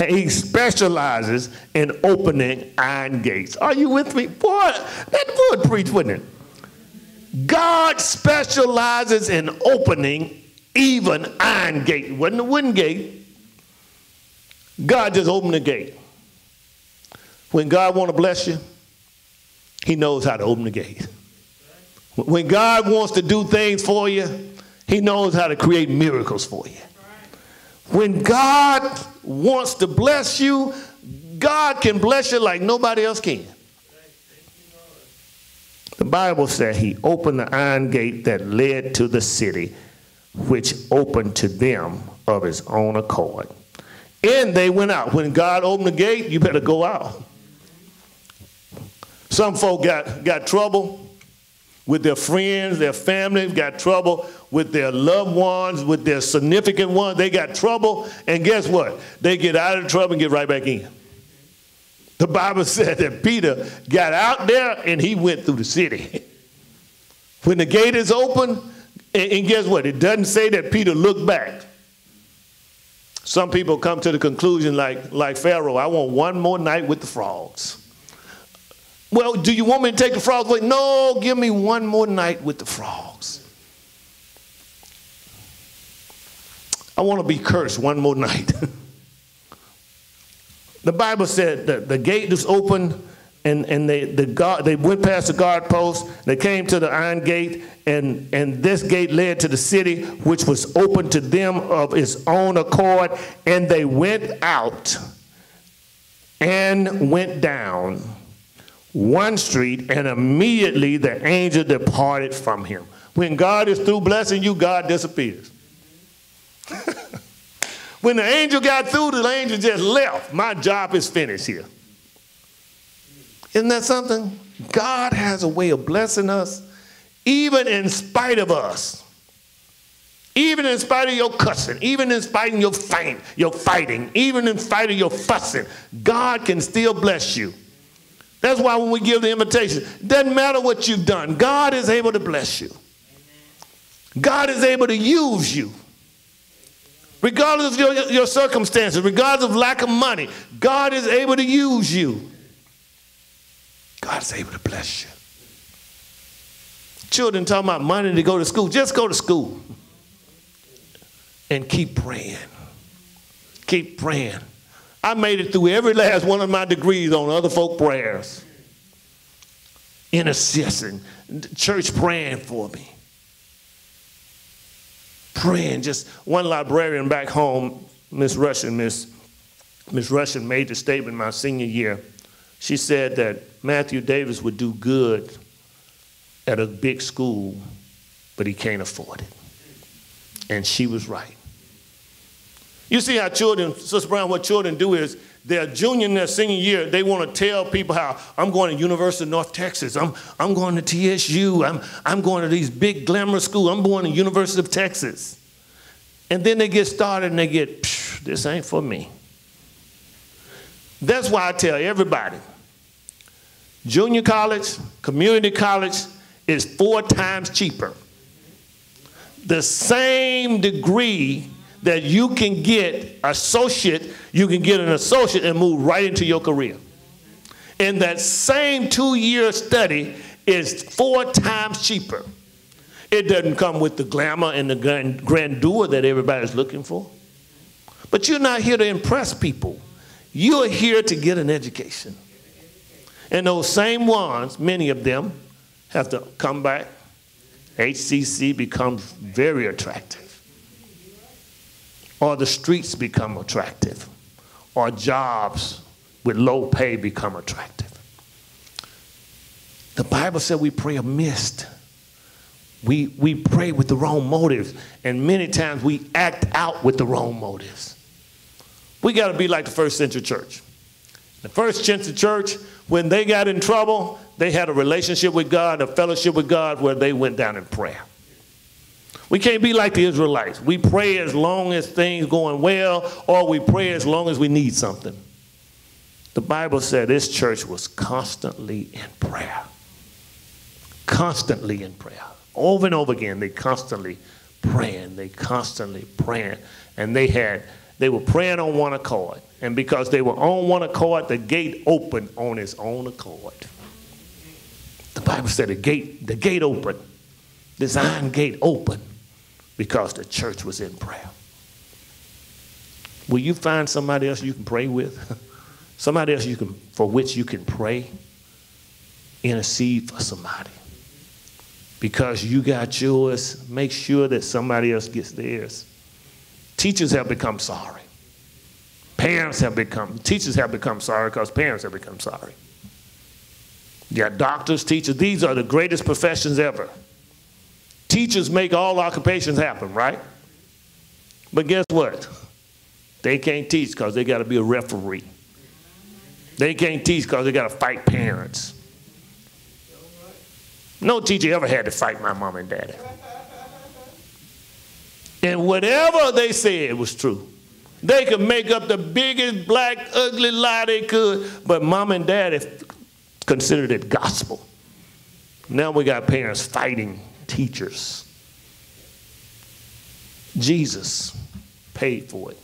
Speaker 1: He specializes in opening iron gates. Are you with me? Boy, that would preach, wouldn't it? God specializes in opening even iron gate. It wasn't a wooden gate. God just opened the gate. When God want to bless you, he knows how to open the gate. When God wants to do things for you, he knows how to create miracles for you. When God wants to bless you, God can bless you like nobody else can. The Bible said he opened the iron gate that led to the city, which opened to them of his own accord. And they went out. When God opened the gate, you better go out. Some folk got, got trouble with their friends, their families, got trouble with their loved ones, with their significant ones. They got trouble, and guess what? They get out of the trouble and get right back in. The Bible said that Peter got out there and he went through the city. When the gate is open, and, and guess what? It doesn't say that Peter looked back. Some people come to the conclusion, like, like Pharaoh, I want one more night with the frogs. Well, do you want me to take the frogs away? No, give me one more night with the frogs. I want to be cursed one more night. the Bible said that the gate was open and, and they, the guard, they went past the guard post. They came to the iron gate, and, and this gate led to the city, which was open to them of its own accord. And they went out and went down one street, and immediately the angel departed from him. When God is through blessing you, God disappears. when the angel got through, the angel just left. My job is finished here. Isn't that something? God has a way of blessing us, even in spite of us. Even in spite of your cussing, even in spite of your fight, your fighting, even in spite of your fussing, God can still bless you. That's why when we give the invitation, doesn't matter what you've done, God is able to bless you. God is able to use you. Regardless of your, your circumstances, regardless of lack of money, God is able to use you. God is able to bless you. Children talking about money to go to school, just go to school and keep praying. Keep praying. I made it through every last one of my degrees on other folk prayers. Intercession, church praying for me. Praying. Just one librarian back home, Miss Russian, Miss Miss Russian made the statement my senior year. She said that Matthew Davis would do good at a big school, but he can't afford it. And she was right. You see how children, Sister Brown, what children do is their junior and their senior year, they want to tell people how I'm going to University of North Texas, I'm, I'm going to TSU, I'm, I'm going to these big glamour schools, I'm going to University of Texas. And then they get started and they get, this ain't for me. That's why I tell everybody, junior college, community college is four times cheaper. The same degree that you can get associate, you can get an associate and move right into your career. And that same two-year study is four times cheaper. It doesn't come with the glamour and the grandeur that everybody's looking for. But you're not here to impress people. You're here to get an education. And those same ones, many of them, have to come back. HCC becomes very attractive or the streets become attractive, or jobs with low pay become attractive. The Bible said we pray amiss. We, we pray with the wrong motives, and many times we act out with the wrong motives. We got to be like the first century church. The first century church, when they got in trouble, they had a relationship with God, a fellowship with God, where they went down in prayer. We can't be like the Israelites. We pray as long as things going well, or we pray as long as we need something. The Bible said this church was constantly in prayer. Constantly in prayer. Over and over again, they constantly praying. They constantly praying. And they had, they were praying on one accord. And because they were on one accord, the gate opened on its own accord. The Bible said the gate, the gate opened. This iron gate opened because the church was in prayer. will you find somebody else you can pray with? somebody else you can, for which you can pray? Intercede for somebody. Because you got yours, make sure that somebody else gets theirs. Teachers have become sorry. Parents have become, teachers have become sorry because parents have become sorry. Yeah, doctors, teachers, these are the greatest professions ever. Teachers make all occupations happen, right? But guess what? They can't teach because they got to be a referee. They can't teach because they got to fight parents. No teacher ever had to fight my mom and daddy. And whatever they said was true. They could make up the biggest black ugly lie they could, but mom and daddy considered it gospel. Now we got parents fighting teachers. Jesus paid for it,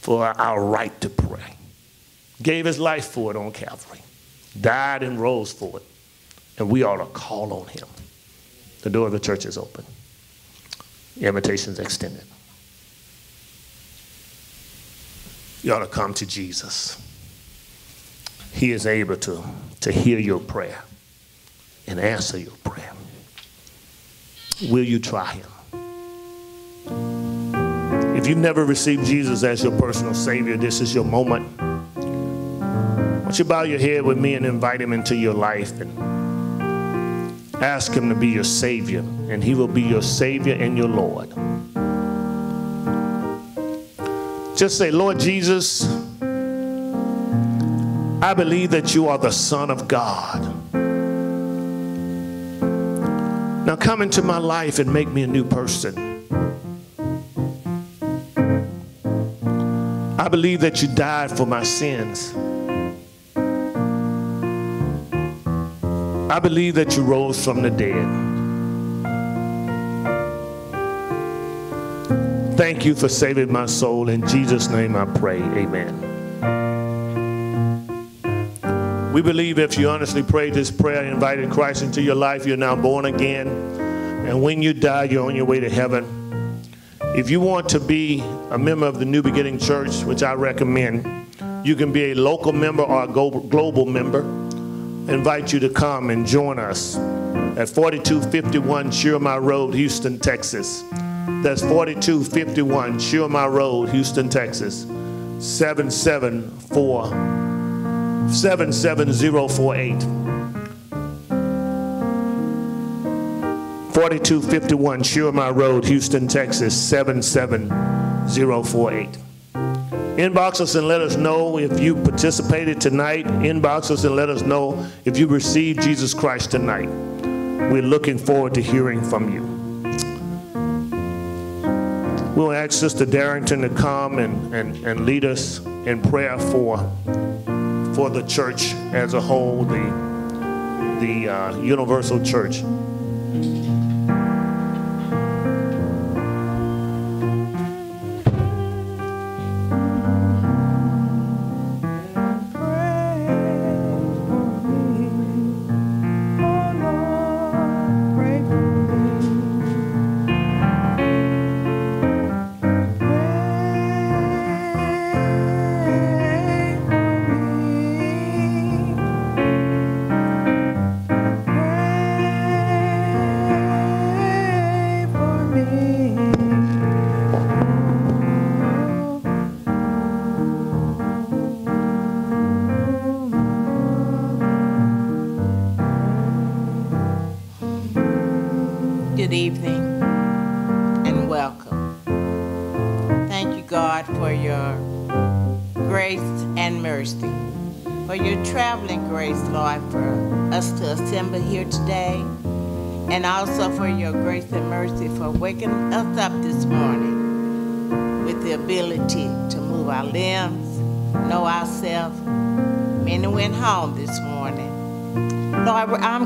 Speaker 1: for our right to pray. Gave his life for it on Calvary, died and rose for it. And we ought to call on him. The door of the church is open, the invitation's extended. You ought to come to Jesus. He is able to, to hear your prayer and answer your prayer. Will you try him? If you've never received Jesus as your personal Savior, this is your moment. Why don't you bow your head with me and invite him into your life and ask him to be your Savior, and he will be your Savior and your Lord. Just say, Lord Jesus, I believe that you are the Son of God. Now come into my life and make me a new person. I believe that you died for my sins. I believe that you rose from the dead. Thank you for saving my soul. In Jesus' name I pray. Amen. We believe if you honestly prayed this prayer, and invited Christ into your life, you're now born again. And when you die, you're on your way to heaven. If you want to be a member of the New Beginning Church, which I recommend, you can be a local member or a global member. I invite you to come and join us at 4251 Schurmier Road, Houston, Texas. That's 4251 Schurmier Road, Houston, Texas. 774 77048. 4251 Schurmier Road, Houston, Texas, 77048. Inbox us and let us know if you participated tonight. Inbox us and let us know if you received Jesus Christ tonight. We're looking forward to hearing from you. We'll ask Sister Darrington to come and, and, and lead us in prayer for for the church as a whole, the, the uh, universal church.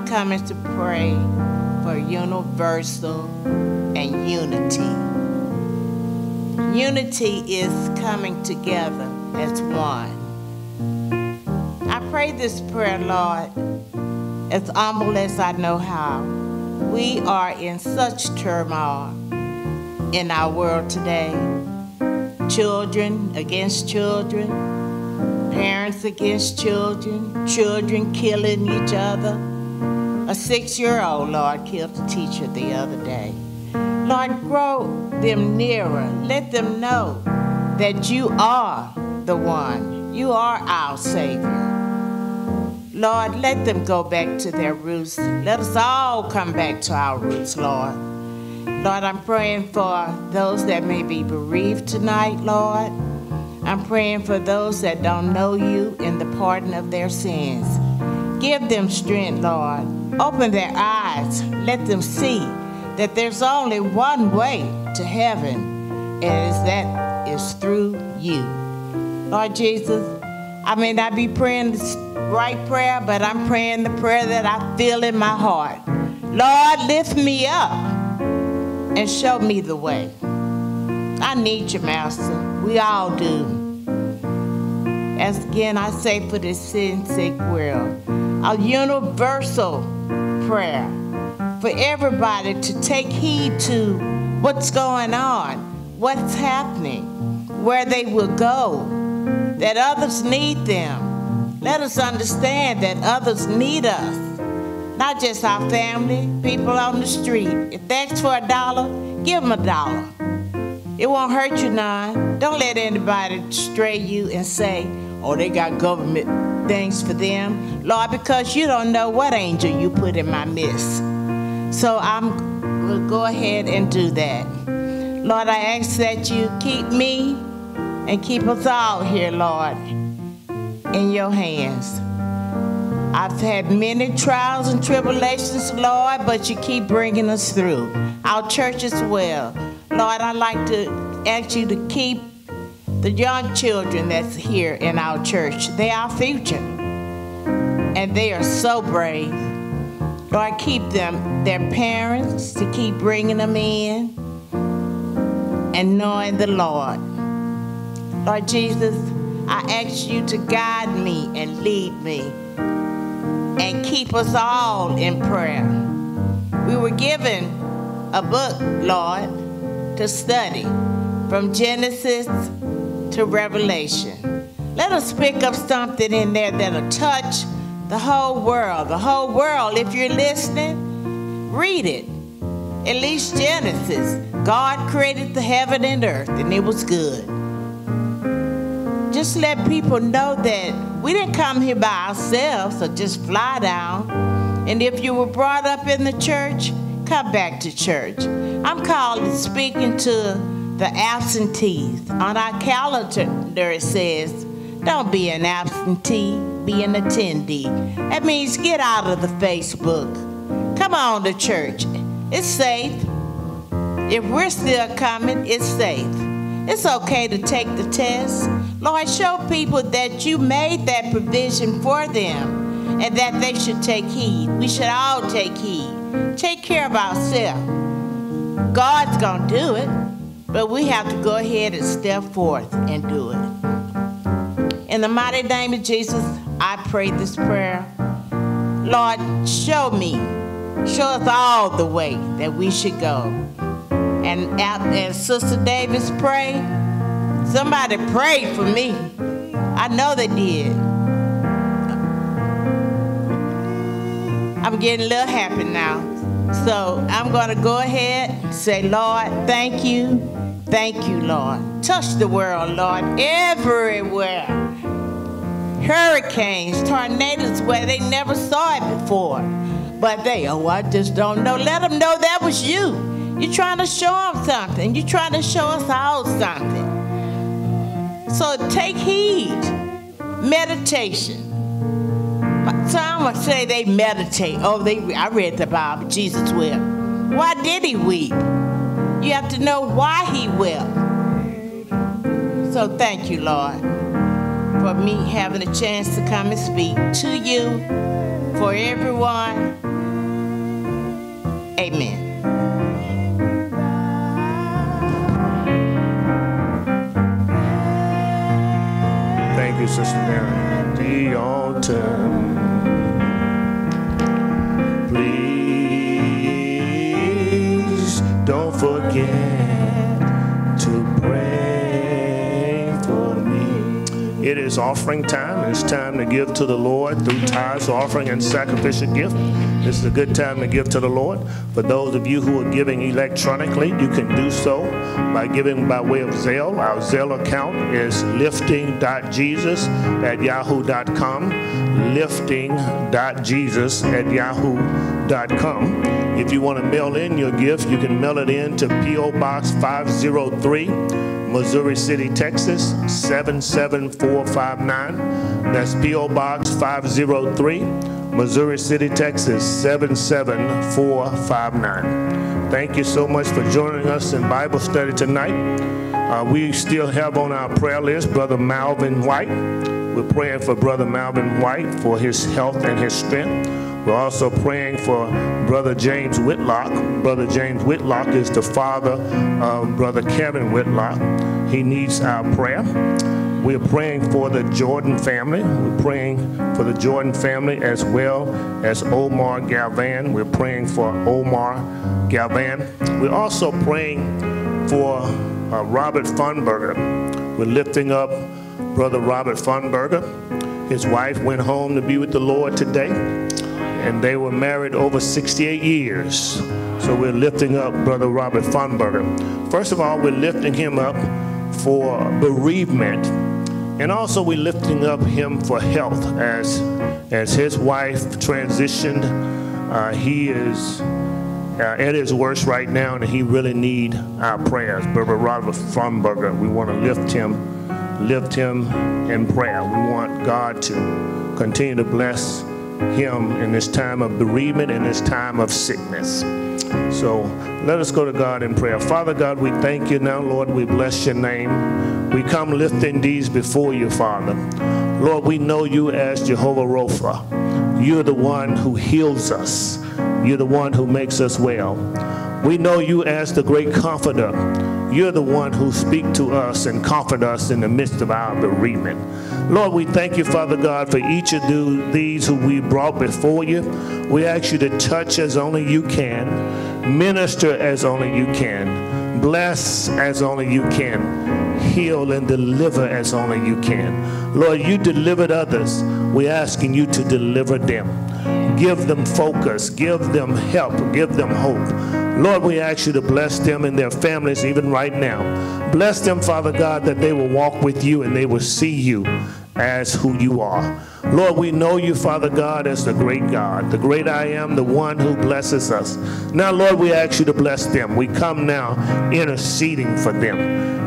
Speaker 3: Coming to pray for universal and unity. Unity is coming together as one. I pray this prayer, Lord, as humble as I know how. We are in such turmoil in our world today. children against children, parents against children, children killing each other. A six year old, Lord, killed a teacher the other day. Lord, grow them nearer. Let them know that you are the one, you are our Savior. Lord, let them go back to their roots. Let us all come back to our roots, Lord. Lord, I'm praying for those that may be bereaved tonight, Lord. I'm praying for those that don't know you in the pardon of their sins. Give them strength, Lord. Open their eyes. Let them see that there's only one way to heaven, and that is through you. Lord Jesus, I may not be praying the right prayer, but I'm praying the prayer that I feel in my heart. Lord, lift me up and show me the way. I need you, Master. We all do. As again I say for this sin sick world, a universal prayer for everybody to take heed to what's going on, what's happening, where they will go, that others need them. Let us understand that others need us, not just our family, people on the street. If ask for a dollar, give them a dollar. It won't hurt you none. Don't let anybody stray you and say, oh, they got government things for them. Lord, because you don't know what angel you put in my midst. So I'm will go ahead and do that. Lord, I ask that you keep me and keep us all here, Lord, in your hands. I've had many trials and tribulations, Lord, but you keep bringing us through. Our church as well. Lord, I'd like to ask you to keep the young children that's here in our church. They are future. And they are so brave. Lord, keep them, their parents, to keep bringing them in and knowing the Lord. Lord Jesus, I ask you to guide me and lead me and keep us all in prayer. We were given a book, Lord, to study from Genesis to Revelation. Let us pick up something in there that'll touch the whole world. The whole world, if you're listening, read it. At least Genesis. God created the heaven and earth, and it was good. Just let people know that we didn't come here by ourselves or just fly down. And if you were brought up in the church, come back to church. I'm calling, speaking to the absentees. On our calendar, it says, don't be an absentee, be an attendee. That means get out of the Facebook. Come on to church. It's safe. If we're still coming, it's safe. It's okay to take the test. Lord, show people that you made that provision for them and that they should take heed. We should all take heed. Take care of ourselves. God's going to do it, but we have to go ahead and step forth and do it. In the mighty name of Jesus, I pray this prayer. Lord, show me, show us all the way that we should go. And, out and Sister Davis pray. Somebody prayed for me. I know they did. I'm getting a little happy now. So I'm going to go ahead and say, Lord, thank you. Thank you, Lord. Touch the world, Lord, everywhere. Hurricanes, tornadoes where they never saw it before. But they, oh, I just don't know. Let them know that was you. You're trying to show them something. You're trying to show us all something. So take heed. Meditation. Some would say they meditate. Oh, they I read the Bible. Jesus wept. Why did he weep? You have to know why he wept. So thank you, Lord, for me having a chance to come and speak to you, for everyone. Amen.
Speaker 1: Thank you, Sister Mary. The autumn. Please don't forget to pray. For me. It is offering time. It's time to give to the Lord through tithes, offering, and sacrificial gift. This is a good time to give to the Lord. For those of you who are giving electronically, you can do so by giving by way of Zelle. Our Zelle account is lifting.jesus at yahoo.com. Lifting.jesus at yahoo.com. If you want to mail in your gift, you can mail it in to P.O. Box 503. Missouri City, Texas 77459. That's P.O. Box 503, Missouri City, Texas 77459. Thank you so much for joining us in Bible study tonight. Uh, we still have on our prayer list Brother Malvin White. We're praying for Brother Malvin White for his health and his strength. We're also praying for Brother James Whitlock. Brother James Whitlock is the father of Brother Kevin Whitlock. He needs our prayer. We're praying for the Jordan family. We're praying for the Jordan family as well as Omar Galvan. We're praying for Omar Galvan. We're also praying for uh, Robert Funberger. We're lifting up Brother Robert Funberger. His wife went home to be with the Lord today and they were married over 68 years. So we're lifting up Brother Robert Funberger. First of all, we're lifting him up for bereavement. And also we're lifting up him for health as, as his wife transitioned. Uh, he is uh, at his worst right now, and he really need our prayers. Brother Robert Funberger, we want to lift him, lift him in prayer. We want God to continue to bless him in this time of bereavement in this time of sickness. So let us go to God in prayer. Father God, we thank you now, Lord. We bless your name. We come lifting these before you, Father. Lord, we know you as Jehovah Rapha. You're the one who heals us. You're the one who makes us well. We know you as the great comforter. You're the one who speak to us and comfort us in the midst of our bereavement. Lord, we thank you, Father God, for each of these who we brought before you. We ask you to touch as only you can, minister as only you can, bless as only you can, heal and deliver as only you can. Lord, you delivered others. We're asking you to deliver them. Give them focus, give them help, give them hope. Lord, we ask you to bless them and their families even right now. Bless them, Father God, that they will walk with you and they will see you as who you are. Lord, we know you, Father God, as the great God, the great I am, the one who blesses us. Now, Lord, we ask you to bless them. We come now interceding for them,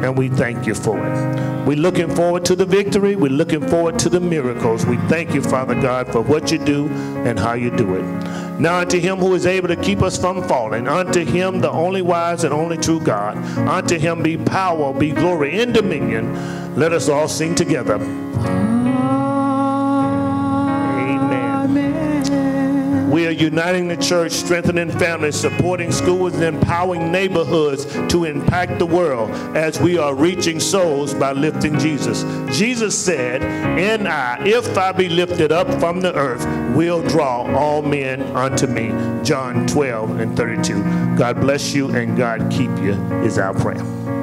Speaker 1: and we thank you for it. We're looking forward to the victory. We're looking forward to the miracles. We thank you, Father God, for what you do and how you do it. Now unto him who is able to keep us from falling, unto him the only wise and only true God, unto him be power, be glory, and dominion. Let us all sing together. We are uniting the church, strengthening families, supporting schools, and empowering neighborhoods to impact the world as we are reaching souls by lifting Jesus. Jesus said, And I, if I be lifted up from the earth, will draw all men unto me. John 12 and 32. God bless you and God keep you is our prayer.